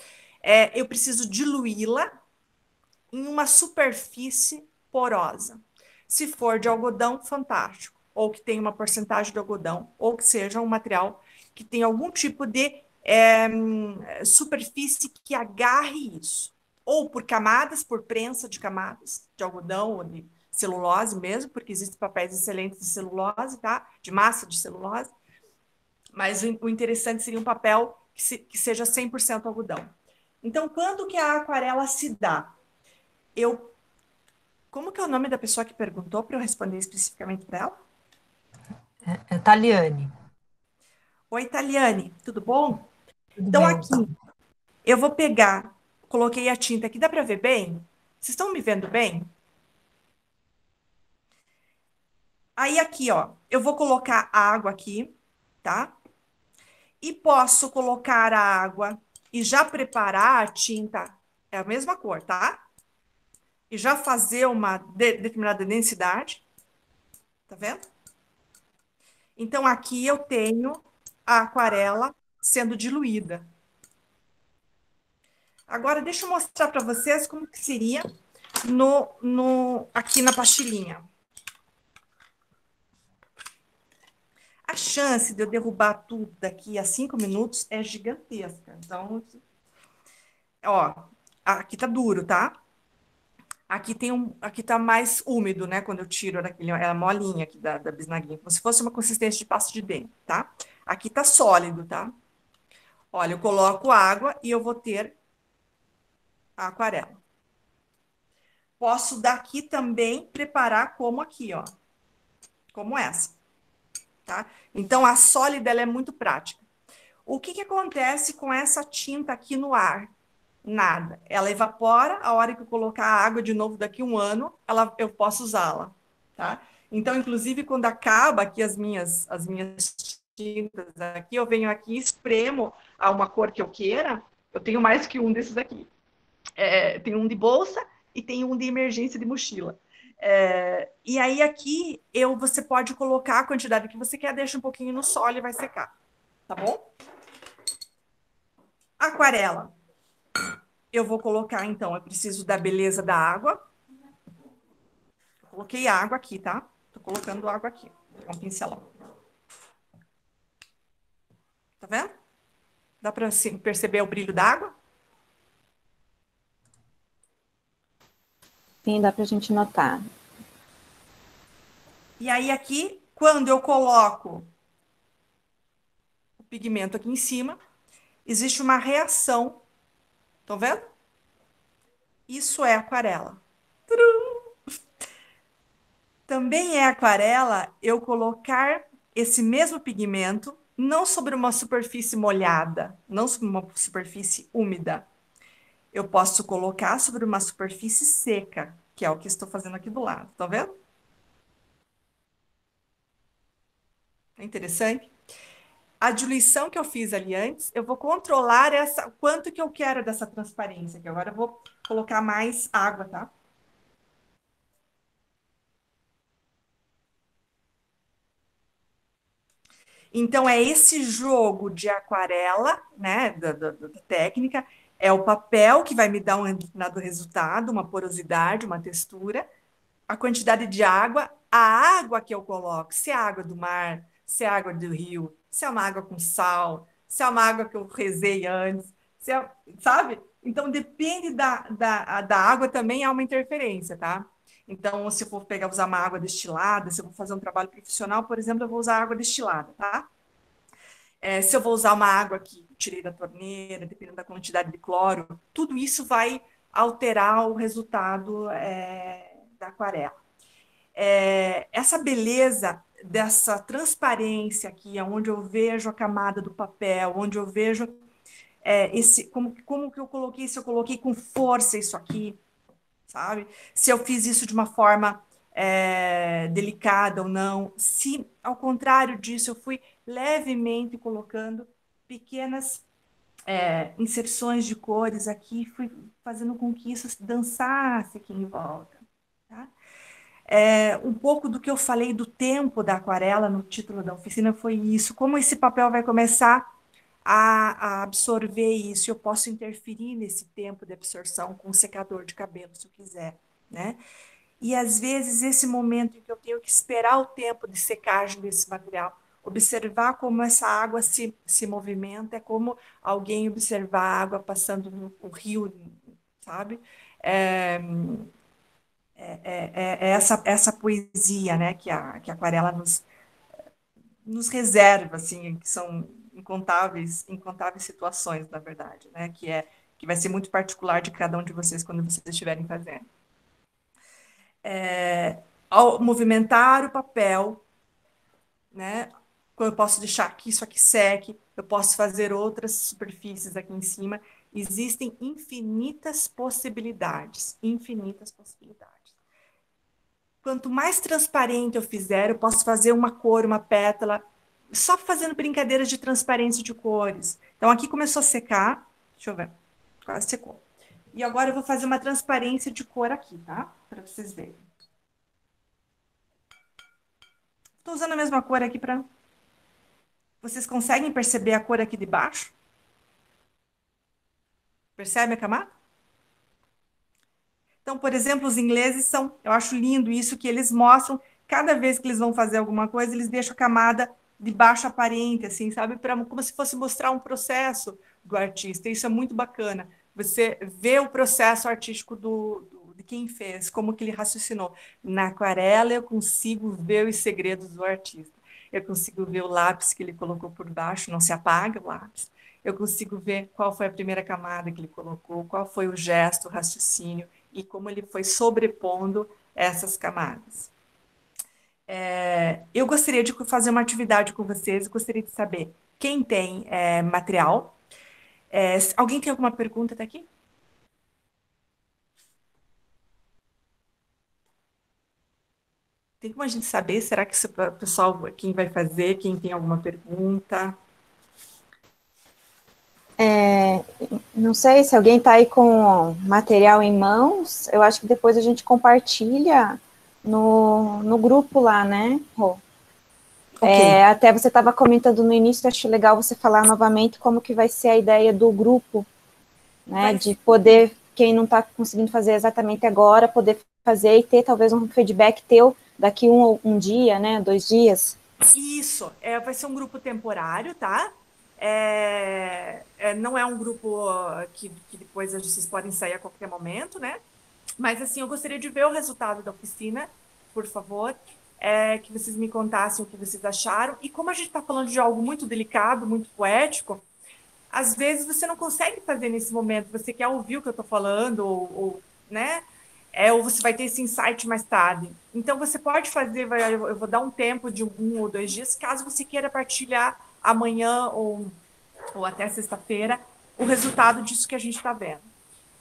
É, eu preciso diluí-la em uma superfície porosa. Se for de algodão, fantástico ou que tenha uma porcentagem de algodão, ou que seja um material que tenha algum tipo de é, superfície que agarre isso, ou por camadas, por prensa de camadas de algodão ou de celulose mesmo, porque existem papéis excelentes de celulose, tá? De massa de celulose. Mas o, interessante seria um papel que, se, que seja 100% algodão. Então, quando que a aquarela se dá? Eu como que é o nome da pessoa que perguntou para eu responder especificamente para ela? É, é Taliane. Oi, Taliane, tudo bom? Tudo então, bem, aqui, eu vou pegar, coloquei a tinta aqui, dá para ver bem? Vocês estão me vendo bem? Aí, aqui, ó, eu vou colocar a água aqui, tá? E posso colocar a água e já preparar a tinta, é a mesma cor, tá? E já fazer uma de, determinada densidade, tá vendo? Então, aqui eu tenho a aquarela sendo diluída. Agora, deixa eu mostrar para vocês como que seria no, no, aqui na pastilhinha. A chance de eu derrubar tudo daqui a cinco minutos é gigantesca. Então, ó, aqui tá duro, tá? Aqui tem um, aqui tá mais úmido, né? Quando eu tiro daquele, é a molinha aqui da, da bisnaguinha, como se fosse uma consistência de pasta de dente, tá? Aqui tá sólido, tá? Olha, eu coloco água e eu vou ter a aquarela. Posso daqui também preparar como aqui, ó. Como essa, tá? Então, a sólida, é muito prática. O que que acontece com essa tinta aqui no ar? Nada. Ela evapora, a hora que eu colocar a água de novo daqui um ano, ela, eu posso usá-la, tá? Então, inclusive, quando acaba aqui as minhas, as minhas tintas aqui, eu venho aqui, espremo a uma cor que eu queira, eu tenho mais que um desses aqui. É, tem um de bolsa e tem um de emergência de mochila. É, e aí aqui eu você pode colocar a quantidade que você quer, deixa um pouquinho no sol e vai secar, tá bom? Aquarela. Eu vou colocar, então, eu preciso da beleza da água. Coloquei água aqui, tá? Tô colocando água aqui. Com um pincelão. Tá vendo? Dá para assim, perceber o brilho da água? Sim, dá para a gente notar. E aí aqui, quando eu coloco o pigmento aqui em cima, existe uma reação Estão vendo? Isso é aquarela. Também é aquarela eu colocar esse mesmo pigmento não sobre uma superfície molhada, não sobre uma superfície úmida. Eu posso colocar sobre uma superfície seca, que é o que estou fazendo aqui do lado. Tá vendo? É interessante? a diluição que eu fiz ali antes, eu vou controlar essa quanto que eu quero dessa transparência, que agora eu vou colocar mais água, tá? Então, é esse jogo de aquarela, né, da, da, da, técnica, é o papel que vai me dar um determinado resultado, uma porosidade, uma textura, a quantidade de água, a água que eu coloco, se é água do mar, se é água do rio, se é uma água com sal, se é uma água que eu rezei antes, é, sabe? Então, depende da, da, da água também há uma interferência, tá? Então, se eu for pegar, usar uma água destilada, se eu vou fazer um trabalho profissional, por exemplo, eu vou usar água destilada, tá? É, se eu vou usar uma água que tirei da torneira, dependendo da quantidade de cloro, tudo isso vai alterar o resultado é, da aquarela. É, essa beleza dessa transparência aqui, onde eu vejo a camada do papel, onde eu vejo é, esse como, como que eu coloquei, se eu coloquei com força isso aqui, sabe? Se eu fiz isso de uma forma é, delicada ou não, se ao contrário disso eu fui levemente colocando pequenas é, inserções de cores aqui, fui fazendo com que isso dançasse aqui em volta. Tá? É, um pouco do que eu falei do tempo da aquarela no título da oficina foi isso, como esse papel vai começar a, a absorver isso, eu posso interferir nesse tempo de absorção com um secador de cabelo, se eu quiser, né? E às vezes esse momento em que eu tenho que esperar o tempo de secagem desse material, observar como essa água se, se movimenta, é como alguém observar a água passando no, rio, sabe? É, é, é, é, essa, essa poesia né, que, a, que a aquarela nos, nos reserva, assim, que são incontáveis, incontáveis situações, na verdade, né, que, é, que vai ser muito particular de cada um de vocês quando vocês estiverem fazendo. É, ao movimentar o papel, né, eu posso deixar que isso aqui seque, eu posso fazer outras superfícies aqui em cima, existem infinitas possibilidades, infinitas possibilidades. Quanto mais transparente eu fizer, eu posso fazer uma cor, uma pétala, só fazendo brincadeiras de transparência de cores. Então, aqui começou a secar. Deixa eu ver. Quase secou. E agora eu vou fazer uma transparência de cor aqui, tá? Para vocês verem. Estou usando a mesma cor aqui para Vocês conseguem perceber a cor aqui de baixo? Percebe a camada? Então, por exemplo, os ingleses são, eu acho lindo isso que eles mostram, cada vez que eles vão fazer alguma coisa, eles deixam a camada de baixo aparente, assim, sabe? Pra, como se fosse mostrar um processo do artista. Isso é muito bacana. Você vê o processo artístico do, do, de quem fez, como que ele raciocinou. Na aquarela eu consigo ver os segredos do artista. Eu consigo ver o lápis que ele colocou por baixo, não se apaga o lápis. Eu consigo ver qual foi a primeira camada que ele colocou, qual foi o gesto, o raciocínio e como ele foi sobrepondo essas camadas. É, eu gostaria de fazer uma atividade com vocês, gostaria de saber quem tem é, material. É, alguém tem alguma pergunta até aqui? Tem como a gente saber? Será que o pessoal, quem vai fazer, quem tem alguma pergunta? É, não sei se alguém está aí com material em mãos, eu acho que depois a gente compartilha no, no grupo lá, né, Rô? Okay. É, até você estava comentando no início, acho legal você falar novamente como que vai ser a ideia do grupo, né, de poder, quem não está conseguindo fazer exatamente agora, poder fazer e ter talvez um feedback teu daqui um, um dia, né, dois dias. Isso, é, vai ser um grupo temporário, tá? É, é, não é um grupo que, que depois vocês podem sair a qualquer momento, né? Mas assim, eu gostaria de ver o resultado da oficina, por favor, é, que vocês me contassem o que vocês acharam. E como a gente está falando de algo muito delicado, muito poético, às vezes você não consegue fazer nesse momento. Você quer ouvir o que eu estou falando, ou, ou, né? É, ou você vai ter esse insight mais tarde. Então você pode fazer, eu vou dar um tempo de um ou dois dias, caso você queira partilhar amanhã ou, ou até sexta-feira o resultado disso que a gente está vendo.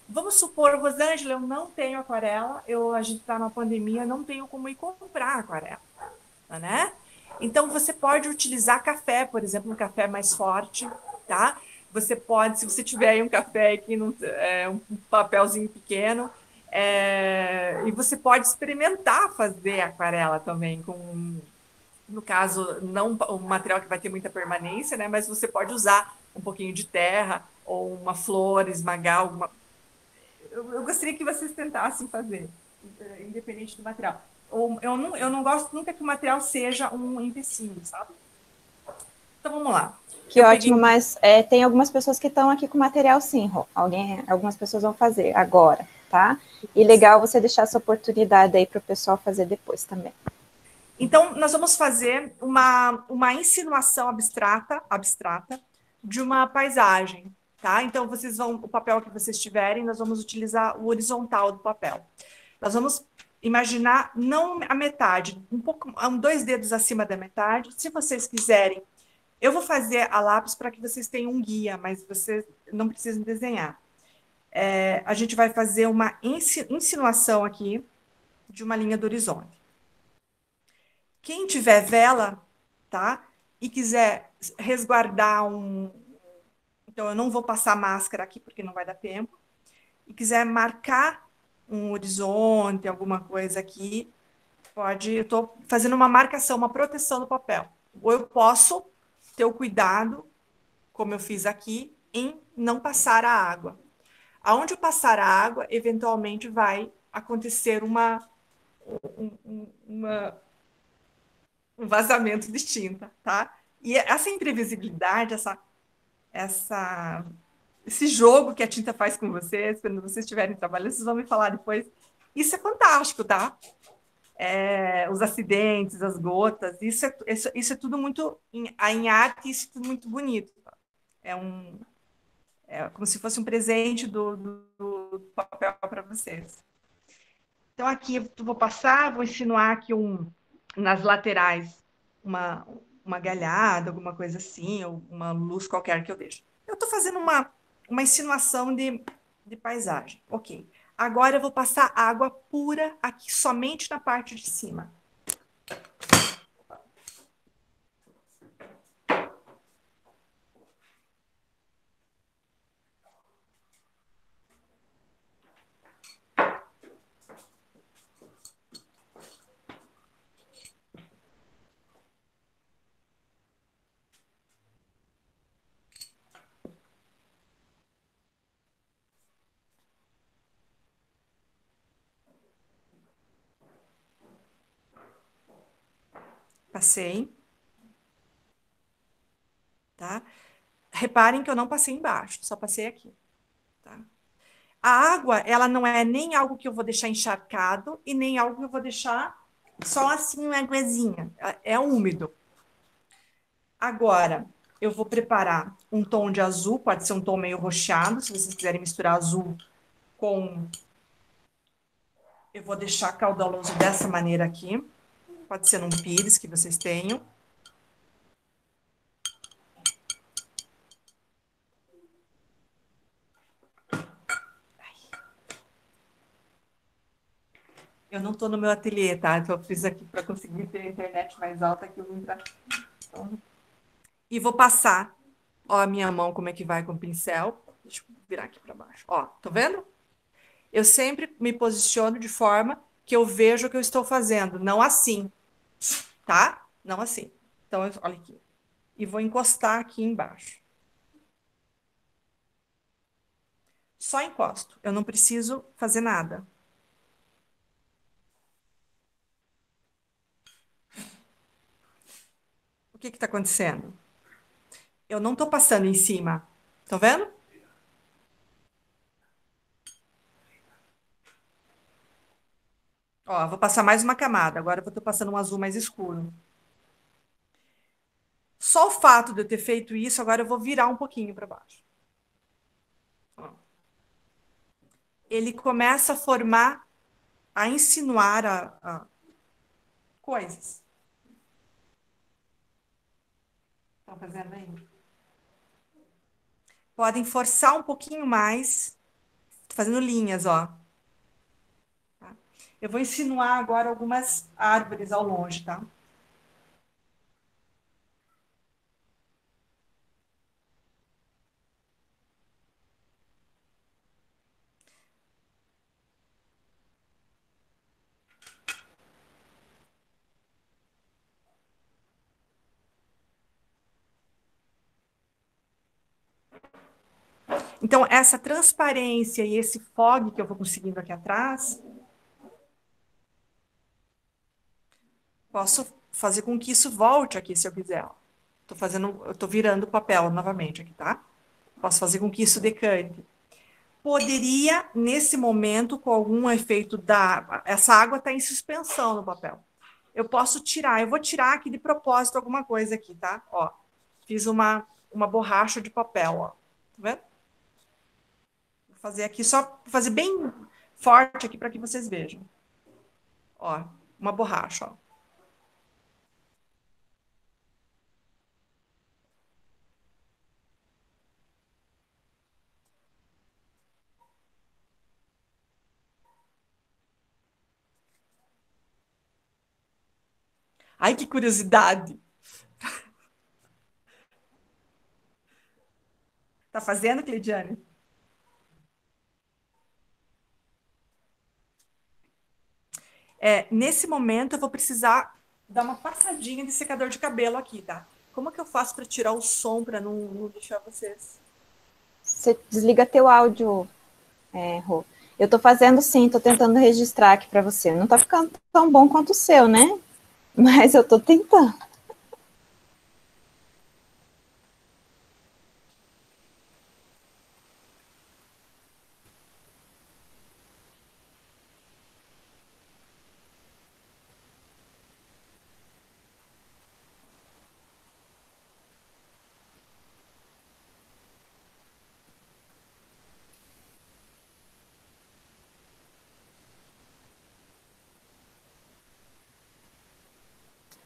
Vamos supor, Rosângela, eu não tenho aquarela, eu, a gente está na pandemia, não tenho como ir comprar aquarela, né? Então, você pode utilizar café, por exemplo, um café mais forte, tá? Você pode, se você tiver um café aqui, num, é, um papelzinho pequeno, é, e você pode experimentar fazer aquarela também com no caso, não um material que vai ter muita permanência, né? Mas você pode usar um pouquinho de terra ou uma flor, esmagar alguma. Eu, eu gostaria que vocês tentassem fazer, independente do material. Ou, eu, não, eu não gosto nunca que o material seja um empecilho, sabe? Então vamos lá. Que eu ótimo, peguei... mas é, tem algumas pessoas que estão aqui com material sim, Rô. Alguém, algumas pessoas vão fazer agora, tá? E legal você deixar essa oportunidade aí para o pessoal fazer depois também. Então, nós vamos fazer uma, uma insinuação abstrata, abstrata de uma paisagem, tá? Então, vocês vão, o papel que vocês tiverem, nós vamos utilizar o horizontal do papel. Nós vamos imaginar não a metade, um pouco, um, dois dedos acima da metade. Se vocês quiserem, eu vou fazer a lápis para que vocês tenham um guia, mas vocês não precisam desenhar. É, a gente vai fazer uma insinuação aqui de uma linha do horizonte. Quem tiver vela, tá? E quiser resguardar um. Então, eu não vou passar máscara aqui porque não vai dar tempo. E quiser marcar um horizonte, alguma coisa aqui, pode. Eu estou fazendo uma marcação, uma proteção do papel. Ou eu posso ter o cuidado, como eu fiz aqui, em não passar a água. Aonde passar a água, eventualmente vai acontecer uma, uma um vazamento de tinta, tá? E essa imprevisibilidade, essa, essa, esse jogo que a tinta faz com vocês, quando vocês estiverem trabalhando, vocês vão me falar depois. Isso é fantástico, tá? É, os acidentes, as gotas, isso é, isso, isso é tudo muito em, em arte, isso é tudo muito bonito. É um é como se fosse um presente do, do, papel para vocês. Então aqui eu vou passar, vou insinuar aqui um nas laterais uma, uma galhada, alguma coisa assim, ou uma luz qualquer que eu deixo. Eu estou fazendo uma, uma insinuação de, de paisagem. Ok. Agora eu vou passar água pura aqui somente na parte de cima. Passei. Tá? Reparem que eu não passei embaixo, só passei aqui. Tá? A água, ela não é nem algo que eu vou deixar encharcado e nem algo que eu vou deixar só assim uma aguazinha. É, é úmido. Agora, eu vou preparar um tom de azul, pode ser um tom meio roxeado, se vocês quiserem misturar azul com... Eu vou deixar caudaloso dessa maneira aqui. Pode ser num pires que vocês tenham. Eu não estou no meu ateliê, tá? Então, eu fiz aqui para conseguir ter a internet mais alta que. Então... E vou passar, ó, a minha mão como é que vai com o pincel. Deixa eu virar aqui para baixo. Ó, tô vendo? Eu sempre me posiciono de forma que eu vejo o que eu estou fazendo, não assim, tá? Não assim. Então, olha aqui. E vou encostar aqui embaixo. Só encosto. Eu não preciso fazer nada. que está acontecendo? Eu não estou passando em cima. Estão vendo? Ó, vou passar mais uma camada. Agora eu estou passando um azul mais escuro. Só o fato de eu ter feito isso, agora eu vou virar um pouquinho para baixo. Ele começa a formar, a insinuar a, a coisas. Estão fazendo aí? Podem forçar um pouquinho mais. Estou fazendo linhas, ó. Eu vou insinuar agora algumas árvores ao longe, tá? Então, essa transparência e esse fog que eu vou conseguindo aqui atrás, posso fazer com que isso volte aqui, se eu quiser. Estou fazendo, eu estou virando o papel novamente aqui, tá? Posso fazer com que isso decante. Poderia, nesse momento, com algum efeito da... Essa água está em suspensão no papel. Eu posso tirar, eu vou tirar aqui de propósito alguma coisa aqui, tá? Ó, fiz uma, uma borracha de papel, ó. Tá vendo? fazer aqui, só fazer bem forte aqui para que vocês vejam. Ó, uma borracha, ó. Ai, que curiosidade! Tá fazendo, Cleidiane? É, nesse momento, eu vou precisar dar uma passadinha de secador de cabelo aqui, tá? Como que eu faço para tirar o som para não, não, deixar vocês? Você desliga teu áudio, é, Rô. Eu tô fazendo sim, tô tentando registrar aqui para você. Não tá ficando tão bom quanto o seu, né? Mas eu tô tentando.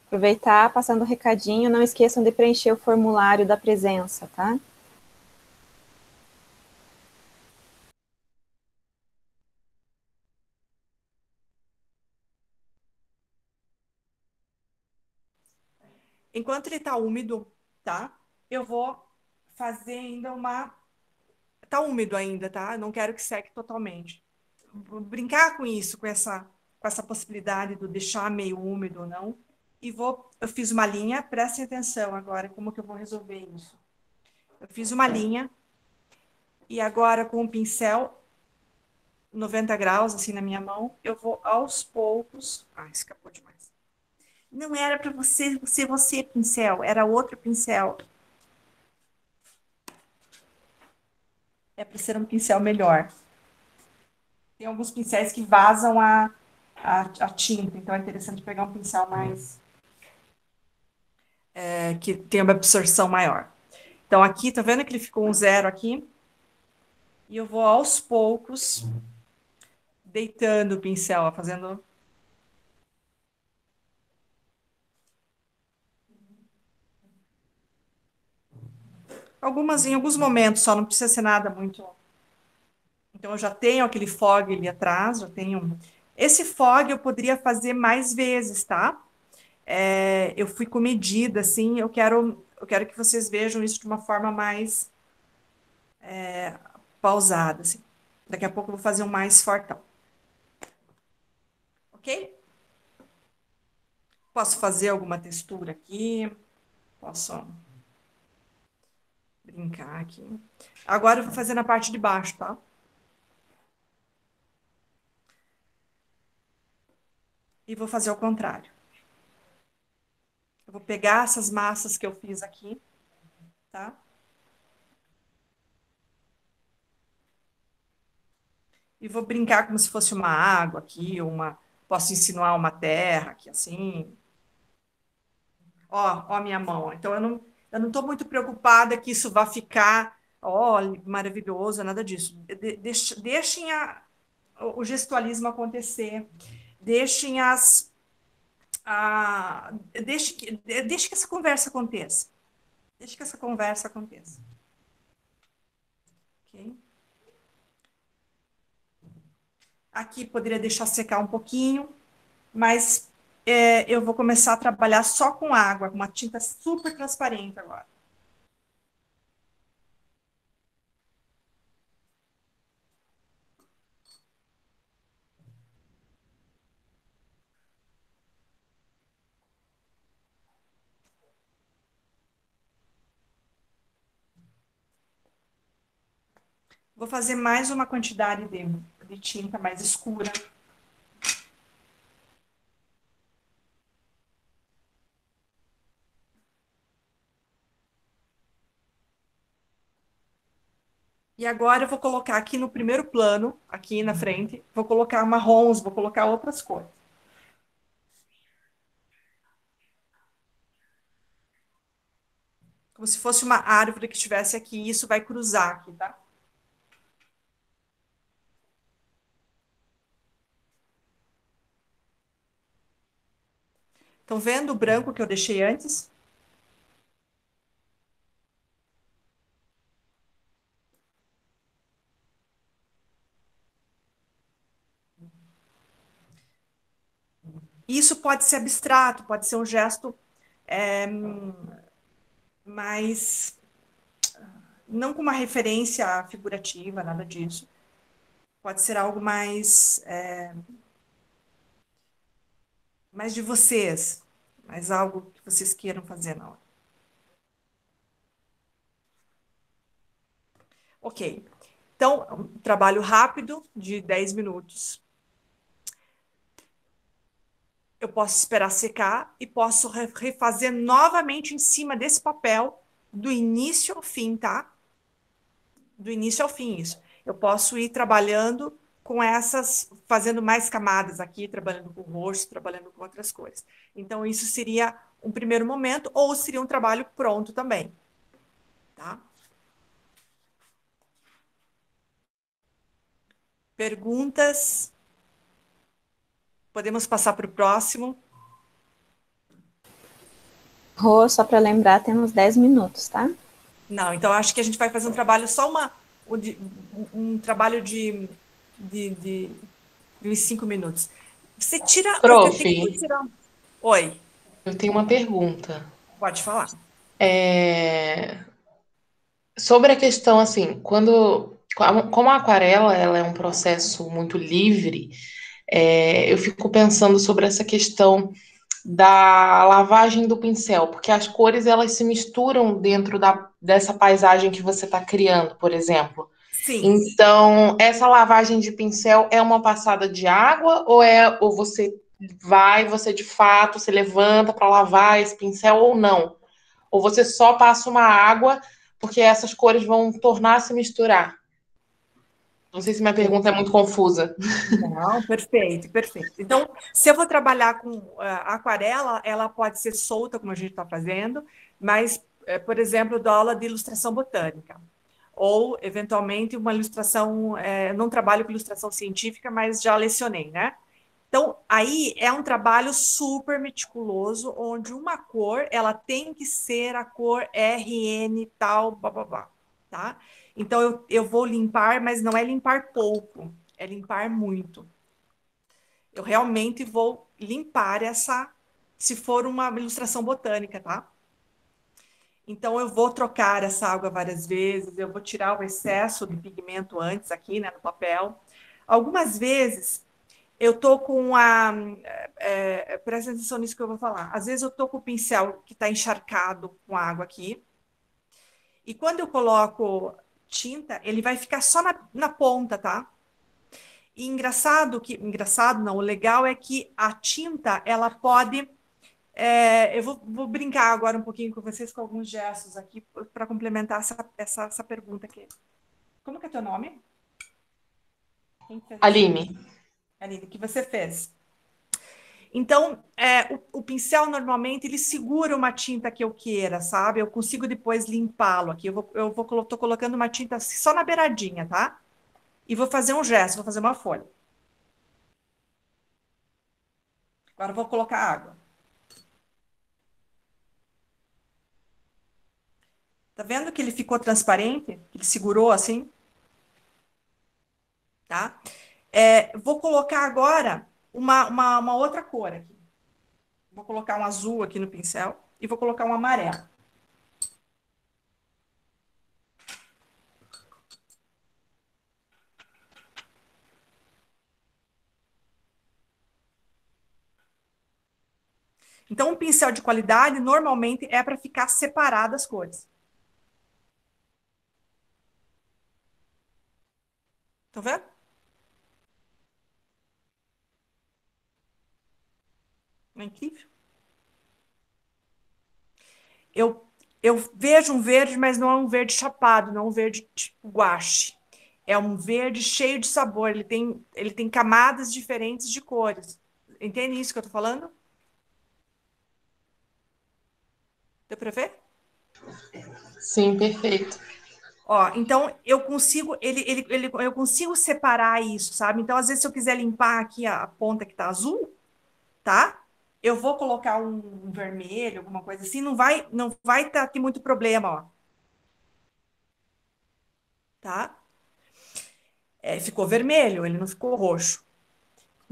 Aproveitar, passando o recadinho, não esqueçam de preencher o formulário da presença, tá? Enquanto ele está úmido, tá? Eu vou fazer ainda uma. Tá úmido ainda, tá? Não quero que seque totalmente. Vou brincar com isso, com essa, com essa possibilidade de deixar meio úmido ou não e vou, eu fiz uma linha, prestem atenção agora como que eu vou resolver isso. Eu fiz uma linha e agora com o pincel 90 graus assim na minha mão, eu vou aos poucos, ah, escapou demais. Não era para você ser você, pincel, era outro pincel. É para ser um pincel melhor. Tem alguns pincéis que vazam a, a, a tinta, então é interessante pegar um pincel mais. É, que tem uma absorção maior. Então, aqui, tá vendo que ele ficou um zero aqui? E eu vou aos poucos deitando o pincel, fazendo Algumas, em alguns momentos só, não precisa ser nada muito. Então, eu já tenho aquele fog ali atrás, já tenho. Esse fog eu poderia fazer mais vezes, tá? É, eu fui com medida, assim, eu quero, eu quero que vocês vejam isso de uma forma mais é, pausada, assim. Daqui a pouco eu vou fazer um mais fortão. Ok? Posso fazer alguma textura aqui? Posso brincar aqui. Agora eu vou fazer na parte de baixo, tá? E vou fazer o contrário. Eu vou pegar essas massas que eu fiz aqui, tá? E vou brincar como se fosse uma água aqui, uma. Posso insinuar uma terra aqui, assim. Ó, ó minha mão. Então, eu não, eu não estou muito preocupada que isso vá ficar, ó, maravilhoso, nada disso. De, deixem a, o gestualismo acontecer, deixem as. Deixe, deixe que essa conversa aconteça. Deixe que essa conversa aconteça. Aqui poderia deixar secar um pouquinho, mas é, eu vou começar a trabalhar só com água, com uma tinta super transparente agora. Vou fazer mais uma quantidade de, de tinta mais escura. E agora eu vou colocar aqui no primeiro plano, aqui na frente, vou colocar marrons, vou colocar outras cores. Como se fosse uma árvore que estivesse aqui, isso vai cruzar aqui, tá? Estão vendo o branco que eu deixei antes? Isso pode ser abstrato, pode ser um gesto é, mais. não com uma referência figurativa, nada disso. Pode ser algo mais. É, mais de vocês, mais algo que vocês queiram fazer na hora. Ok. Então, um trabalho rápido de 10 minutos eu posso esperar secar e posso refazer novamente em cima desse papel do início ao fim, tá? Do início ao fim, isso. Eu posso ir trabalhando com essas, fazendo mais camadas aqui, trabalhando com rosto, trabalhando com outras cores. Então, isso seria um primeiro momento, ou seria um trabalho pronto também, tá? Perguntas? Podemos passar para o próximo. Rô, só para lembrar, temos 10 minutos, tá? Não, então acho que a gente vai fazer um trabalho só uma. Um, trabalho de, de, de, 5 minutos. Você tira. Prof, tirar... Oi. Eu tenho uma pergunta. Pode falar. É... Sobre a questão, assim, quando. Como a aquarela ela é um processo muito livre, é, eu fico pensando sobre essa questão da lavagem do pincel, porque as cores elas se misturam dentro da, dessa paisagem que você está criando, por exemplo. Sim. Então, essa lavagem de pincel é uma passada de água ou é ou você vai, você de fato se levanta para lavar esse pincel ou não? Ou você só passa uma água porque essas cores vão tornar a se misturar? Não sei se minha pergunta é muito confusa. Não, perfeito, perfeito. Então, se eu vou trabalhar com uh, aquarela, ela pode ser solta, como a gente está fazendo, mas, uh, por exemplo, dou aula de ilustração botânica. Ou, eventualmente, uma ilustração. Uh, não trabalho com ilustração científica, mas já lecionei, né? Então, aí é um trabalho super meticuloso, onde uma cor, ela tem que ser a cor RN tal, blá, tá? Então, eu, eu vou limpar, mas não é limpar pouco, é limpar muito. Eu realmente vou limpar essa, se for uma ilustração botânica, tá? Então, eu vou trocar essa água várias vezes, eu vou tirar o excesso de pigmento antes aqui, né, no papel. Algumas vezes, eu tô com a. É, é, presta atenção nisso que eu vou falar. Às vezes, eu tô com o pincel que está encharcado com água aqui. E quando eu coloco tinta, ele vai ficar só na, na ponta, tá? E engraçado que, engraçado não, o legal é que a tinta, ela pode, é, eu vou, vou, brincar agora um pouquinho com vocês com alguns gestos aqui para complementar essa, essa, essa pergunta aqui. Como que é teu nome? Aline. Aline, o que você fez? Então, é, o, o, pincel normalmente ele segura uma tinta que eu queira, sabe? Eu consigo depois limpá-lo aqui. Eu vou, eu vou tô colocando uma tinta só na beiradinha, tá? E vou fazer um gesto, vou fazer uma folha. Agora vou colocar água. Tá vendo que ele ficou transparente? Ele segurou assim? Tá? É, vou colocar agora uma, uma, uma outra cor aqui. Vou colocar um azul aqui no pincel e vou colocar um amarelo. Então, um pincel de qualidade normalmente é para ficar separadas as cores. Estão vendo? Não é incrível? Eu, eu vejo um verde, mas não é um verde chapado, não é um verde tipo guache. É um verde cheio de sabor. Ele tem, ele tem camadas diferentes de cores. Entende isso que eu estou falando? Deu para ver? Sim, perfeito. Ó, então eu consigo, ele, ele, ele, eu consigo separar isso, sabe? Então, às vezes, se eu quiser limpar aqui a, ponta que está azul, tá? eu vou colocar um vermelho, alguma coisa assim, não vai não vai ter aqui muito problema, ó. Tá? É, ficou vermelho, ele não ficou roxo.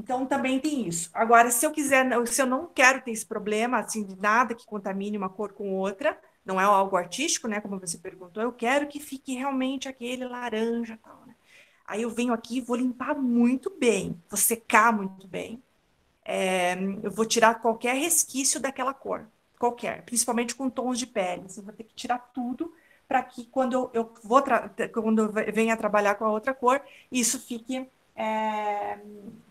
Então também tem isso. Agora, se eu quiser, se eu não quero ter esse problema, assim, de nada que contamine uma cor com outra, não é algo artístico, né? Como você perguntou, eu quero que fique realmente aquele laranja tal, né? Aí eu venho aqui, vou limpar muito bem, vou secar muito bem é, eu vou tirar qualquer resquício daquela cor, qualquer, principalmente com tons de pele. Você vai ter que tirar tudo para que quando eu, eu vou quando eu venha trabalhar com a outra cor, isso fique, é,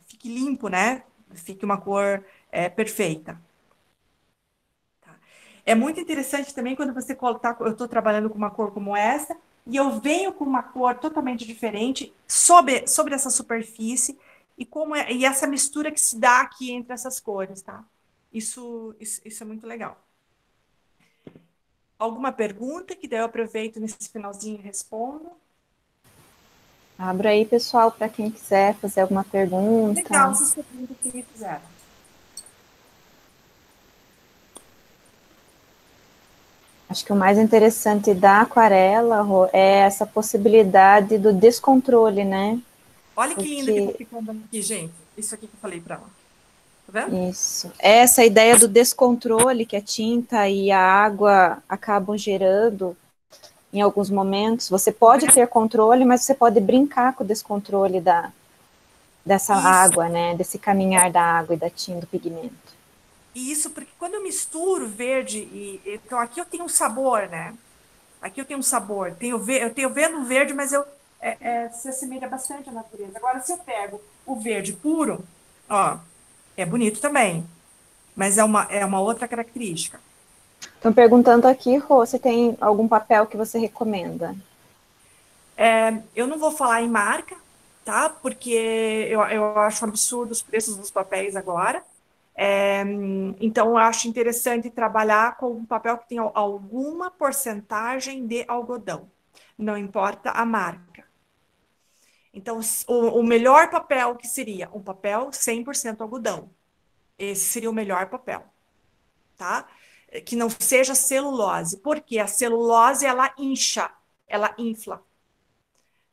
fique limpo, né? Fique uma cor é, perfeita. É muito interessante também quando você tá, eu estou trabalhando com uma cor como essa e eu venho com uma cor totalmente diferente sobre, sobre essa superfície e como é, e essa mistura que se dá aqui entre essas cores, tá? Isso, isso, isso é muito legal. Alguma pergunta que daí eu aproveito nesse finalzinho e respondo? Abra aí, pessoal, para quem quiser fazer alguma pergunta. Legal, essas perguntas que me fizeram. Acho que o mais interessante da aquarela é essa possibilidade do descontrole, né? Olha que lindo que tá ficando aqui, gente. Isso aqui que eu falei para ela. Tá vendo? Isso. Essa ideia do descontrole que a tinta e a água acabam gerando em alguns momentos. Você pode ter controle, mas você pode brincar com o descontrole da, dessa Isso. água, né? Desse caminhar da água e da tinta, do pigmento. Isso, porque quando eu misturo verde e. Então, aqui eu tenho um sabor, né? Aqui eu tenho um sabor. Tenho, eu tenho vendo verde, mas eu é, é, se assemelha bastante à natureza. Agora, se eu pego o verde puro, ó, É bonito também, mas é uma, é uma outra característica. Estão perguntando aqui, Rô, você tem algum papel que você recomenda? É, eu não vou falar em marca, tá? Porque eu, eu acho absurdo os preços dos papéis agora. É, então, eu acho interessante trabalhar com um papel que tenha alguma porcentagem de algodão, não importa a marca. Então, o, o melhor papel que seria um papel 100% algodão. Esse seria o melhor papel, tá? Que não seja celulose, porque a celulose ela incha, ela infla,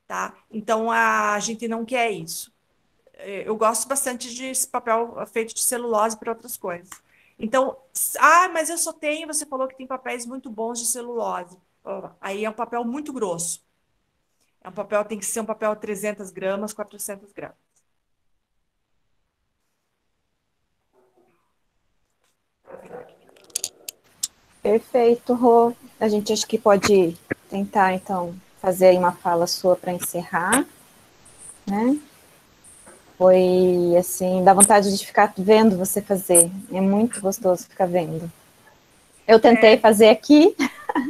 tá? Então a gente não quer isso. É, eu gosto bastante de papel feito de celulose para outras coisas. Então, ah, mas eu só tenho, você falou que tem papéis muito bons de celulose. Aí é um papel muito grosso. É um papel, tem que ser um papel 300 gramas, 400 gramas. Perfeito, Rô. A gente acho que pode tentar, então, fazer aí uma fala sua para encerrar, né? Foi, assim, dá vontade de ficar vendo você fazer. É muito gostoso ficar vendo. Eu tentei é. fazer aqui,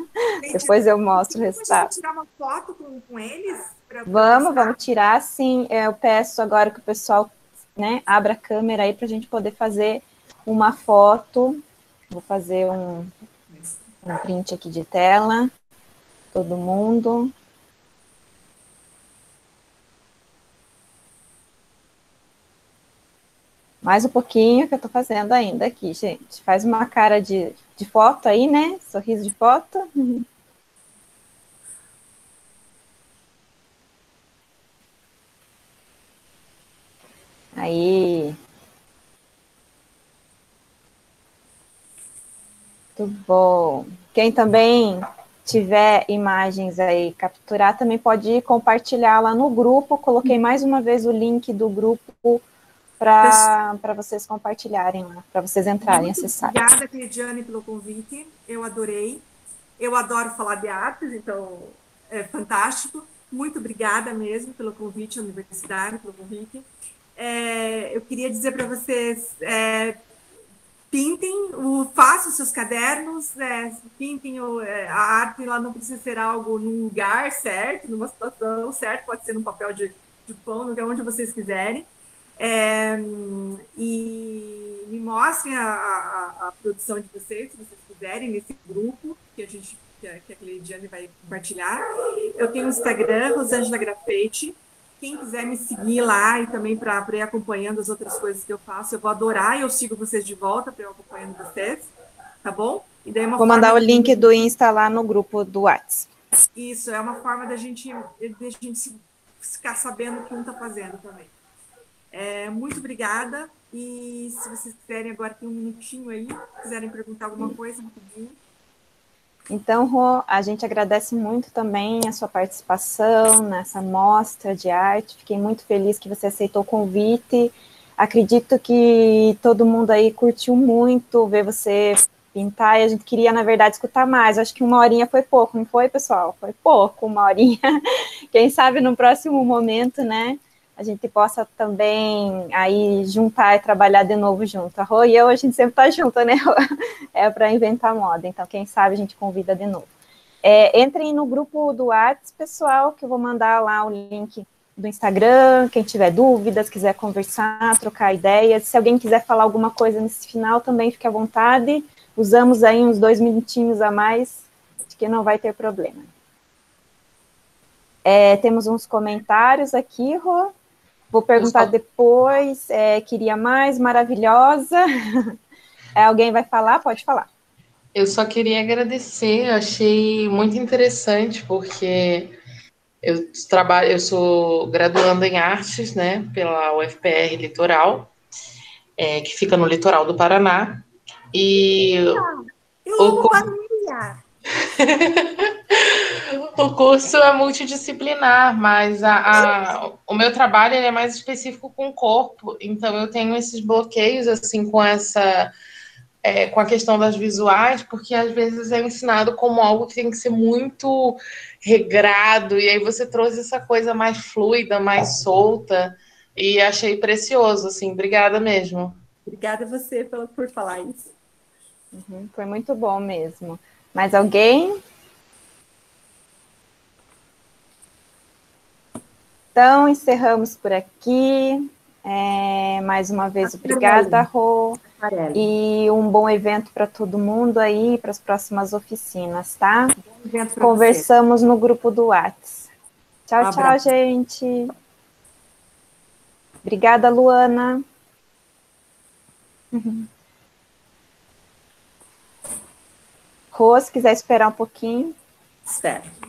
(laughs) depois eu mostro o resultado. tirar uma foto com, com eles? vamos, vamos tirar, sim. Eu peço agora que o pessoal né, abra a câmera aí para a gente poder fazer uma foto. Vou fazer um, um print aqui de tela. Todo mundo. Mais um pouquinho que eu tô fazendo ainda aqui, gente. Faz uma cara de, de foto aí, né? Sorriso de foto. (laughs) Aí. Muito bom. Quem também tiver imagens aí capturar, também pode compartilhar lá no grupo. Coloquei mais uma vez o link do grupo para vocês compartilharem lá, para vocês entrarem, Muito acessarem. Obrigada, Cleidiane, pelo convite. Eu adorei. Eu adoro falar de artes, então é fantástico. Muito obrigada mesmo pelo convite, universidade, pelo convite. É, eu queria dizer para vocês, é, pintem, o, façam seus cadernos, é, pintem o, é, a arte, ela não precisa ser algo num lugar certo, numa situação certa, pode ser num papel de, de pão, onde vocês quiserem. É, e me mostrem a, a, a, produção de vocês, se vocês quiserem, nesse grupo que a gente que a, que a Cleidiane vai compartilhar. Eu tenho o Instagram, Rosângela Grafete. Quem quiser me seguir lá e também para ir acompanhando as outras coisas que eu faço, eu vou adorar e eu sigo vocês de volta para eu acompanhando vocês, tá bom? E daí vou mandar o link do Insta lá no grupo do WhatsApp. Isso, é uma forma da gente, da gente ficar sabendo o que um está fazendo também. É, muito obrigada. E se vocês quiserem, agora tem um minutinho aí, quiserem perguntar alguma coisa, rapidinho. Então, Rô, a gente agradece muito também a sua participação nessa mostra de arte. Fiquei muito feliz que você aceitou o convite. Acredito que todo mundo aí curtiu muito ver você pintar e a gente queria, na verdade, escutar mais. Acho que uma horinha foi pouco, não foi, pessoal? Foi pouco, uma horinha. (laughs) Quem sabe no próximo momento, né? A gente possa também aí juntar e trabalhar de novo junto. A Rô e eu, a gente sempre tá junto, né? (laughs) é para inventar moda, então quem sabe a gente convida de novo. É, entrem no grupo do Whats, pessoal, que eu vou mandar lá o link do Instagram, quem tiver dúvidas, quiser conversar, trocar ideias, se alguém quiser falar alguma coisa nesse final, também fique à vontade, usamos aí uns dois minutinhos a mais, acho que não vai ter problema. É, temos uns comentários aqui, Rô. Vou perguntar depois. É, queria mais, maravilhosa. (laughs) É, alguém vai falar? Pode falar. Eu só queria agradecer, achei muito interessante, porque eu trabalho, eu sou graduanda em artes, né, pela UFPR Litoral, é, que fica no litoral do Paraná. E. Eu o... o (laughs) curso é multidisciplinar, mas a, a, o meu trabalho é mais específico com o corpo, então eu tenho esses bloqueios assim com essa é, com a questão das visuais, porque às vezes é ensinado como algo que tem que ser muito regrado, e aí você trouxe essa coisa mais fluida, mais solta, e achei precioso, assim, obrigada mesmo. Obrigada a você pela, por falar isso. Uhum, foi muito bom mesmo. Mais alguém? Então, encerramos por aqui. É, mais uma vez, obrigada, Rô. E um bom evento para todo mundo aí, para as próximas oficinas, tá? Conversamos você. no grupo do Whats. Tchau, um tchau, gente. Obrigada, Luana. Uhum. Rô, se quiser esperar um pouquinho. Espero.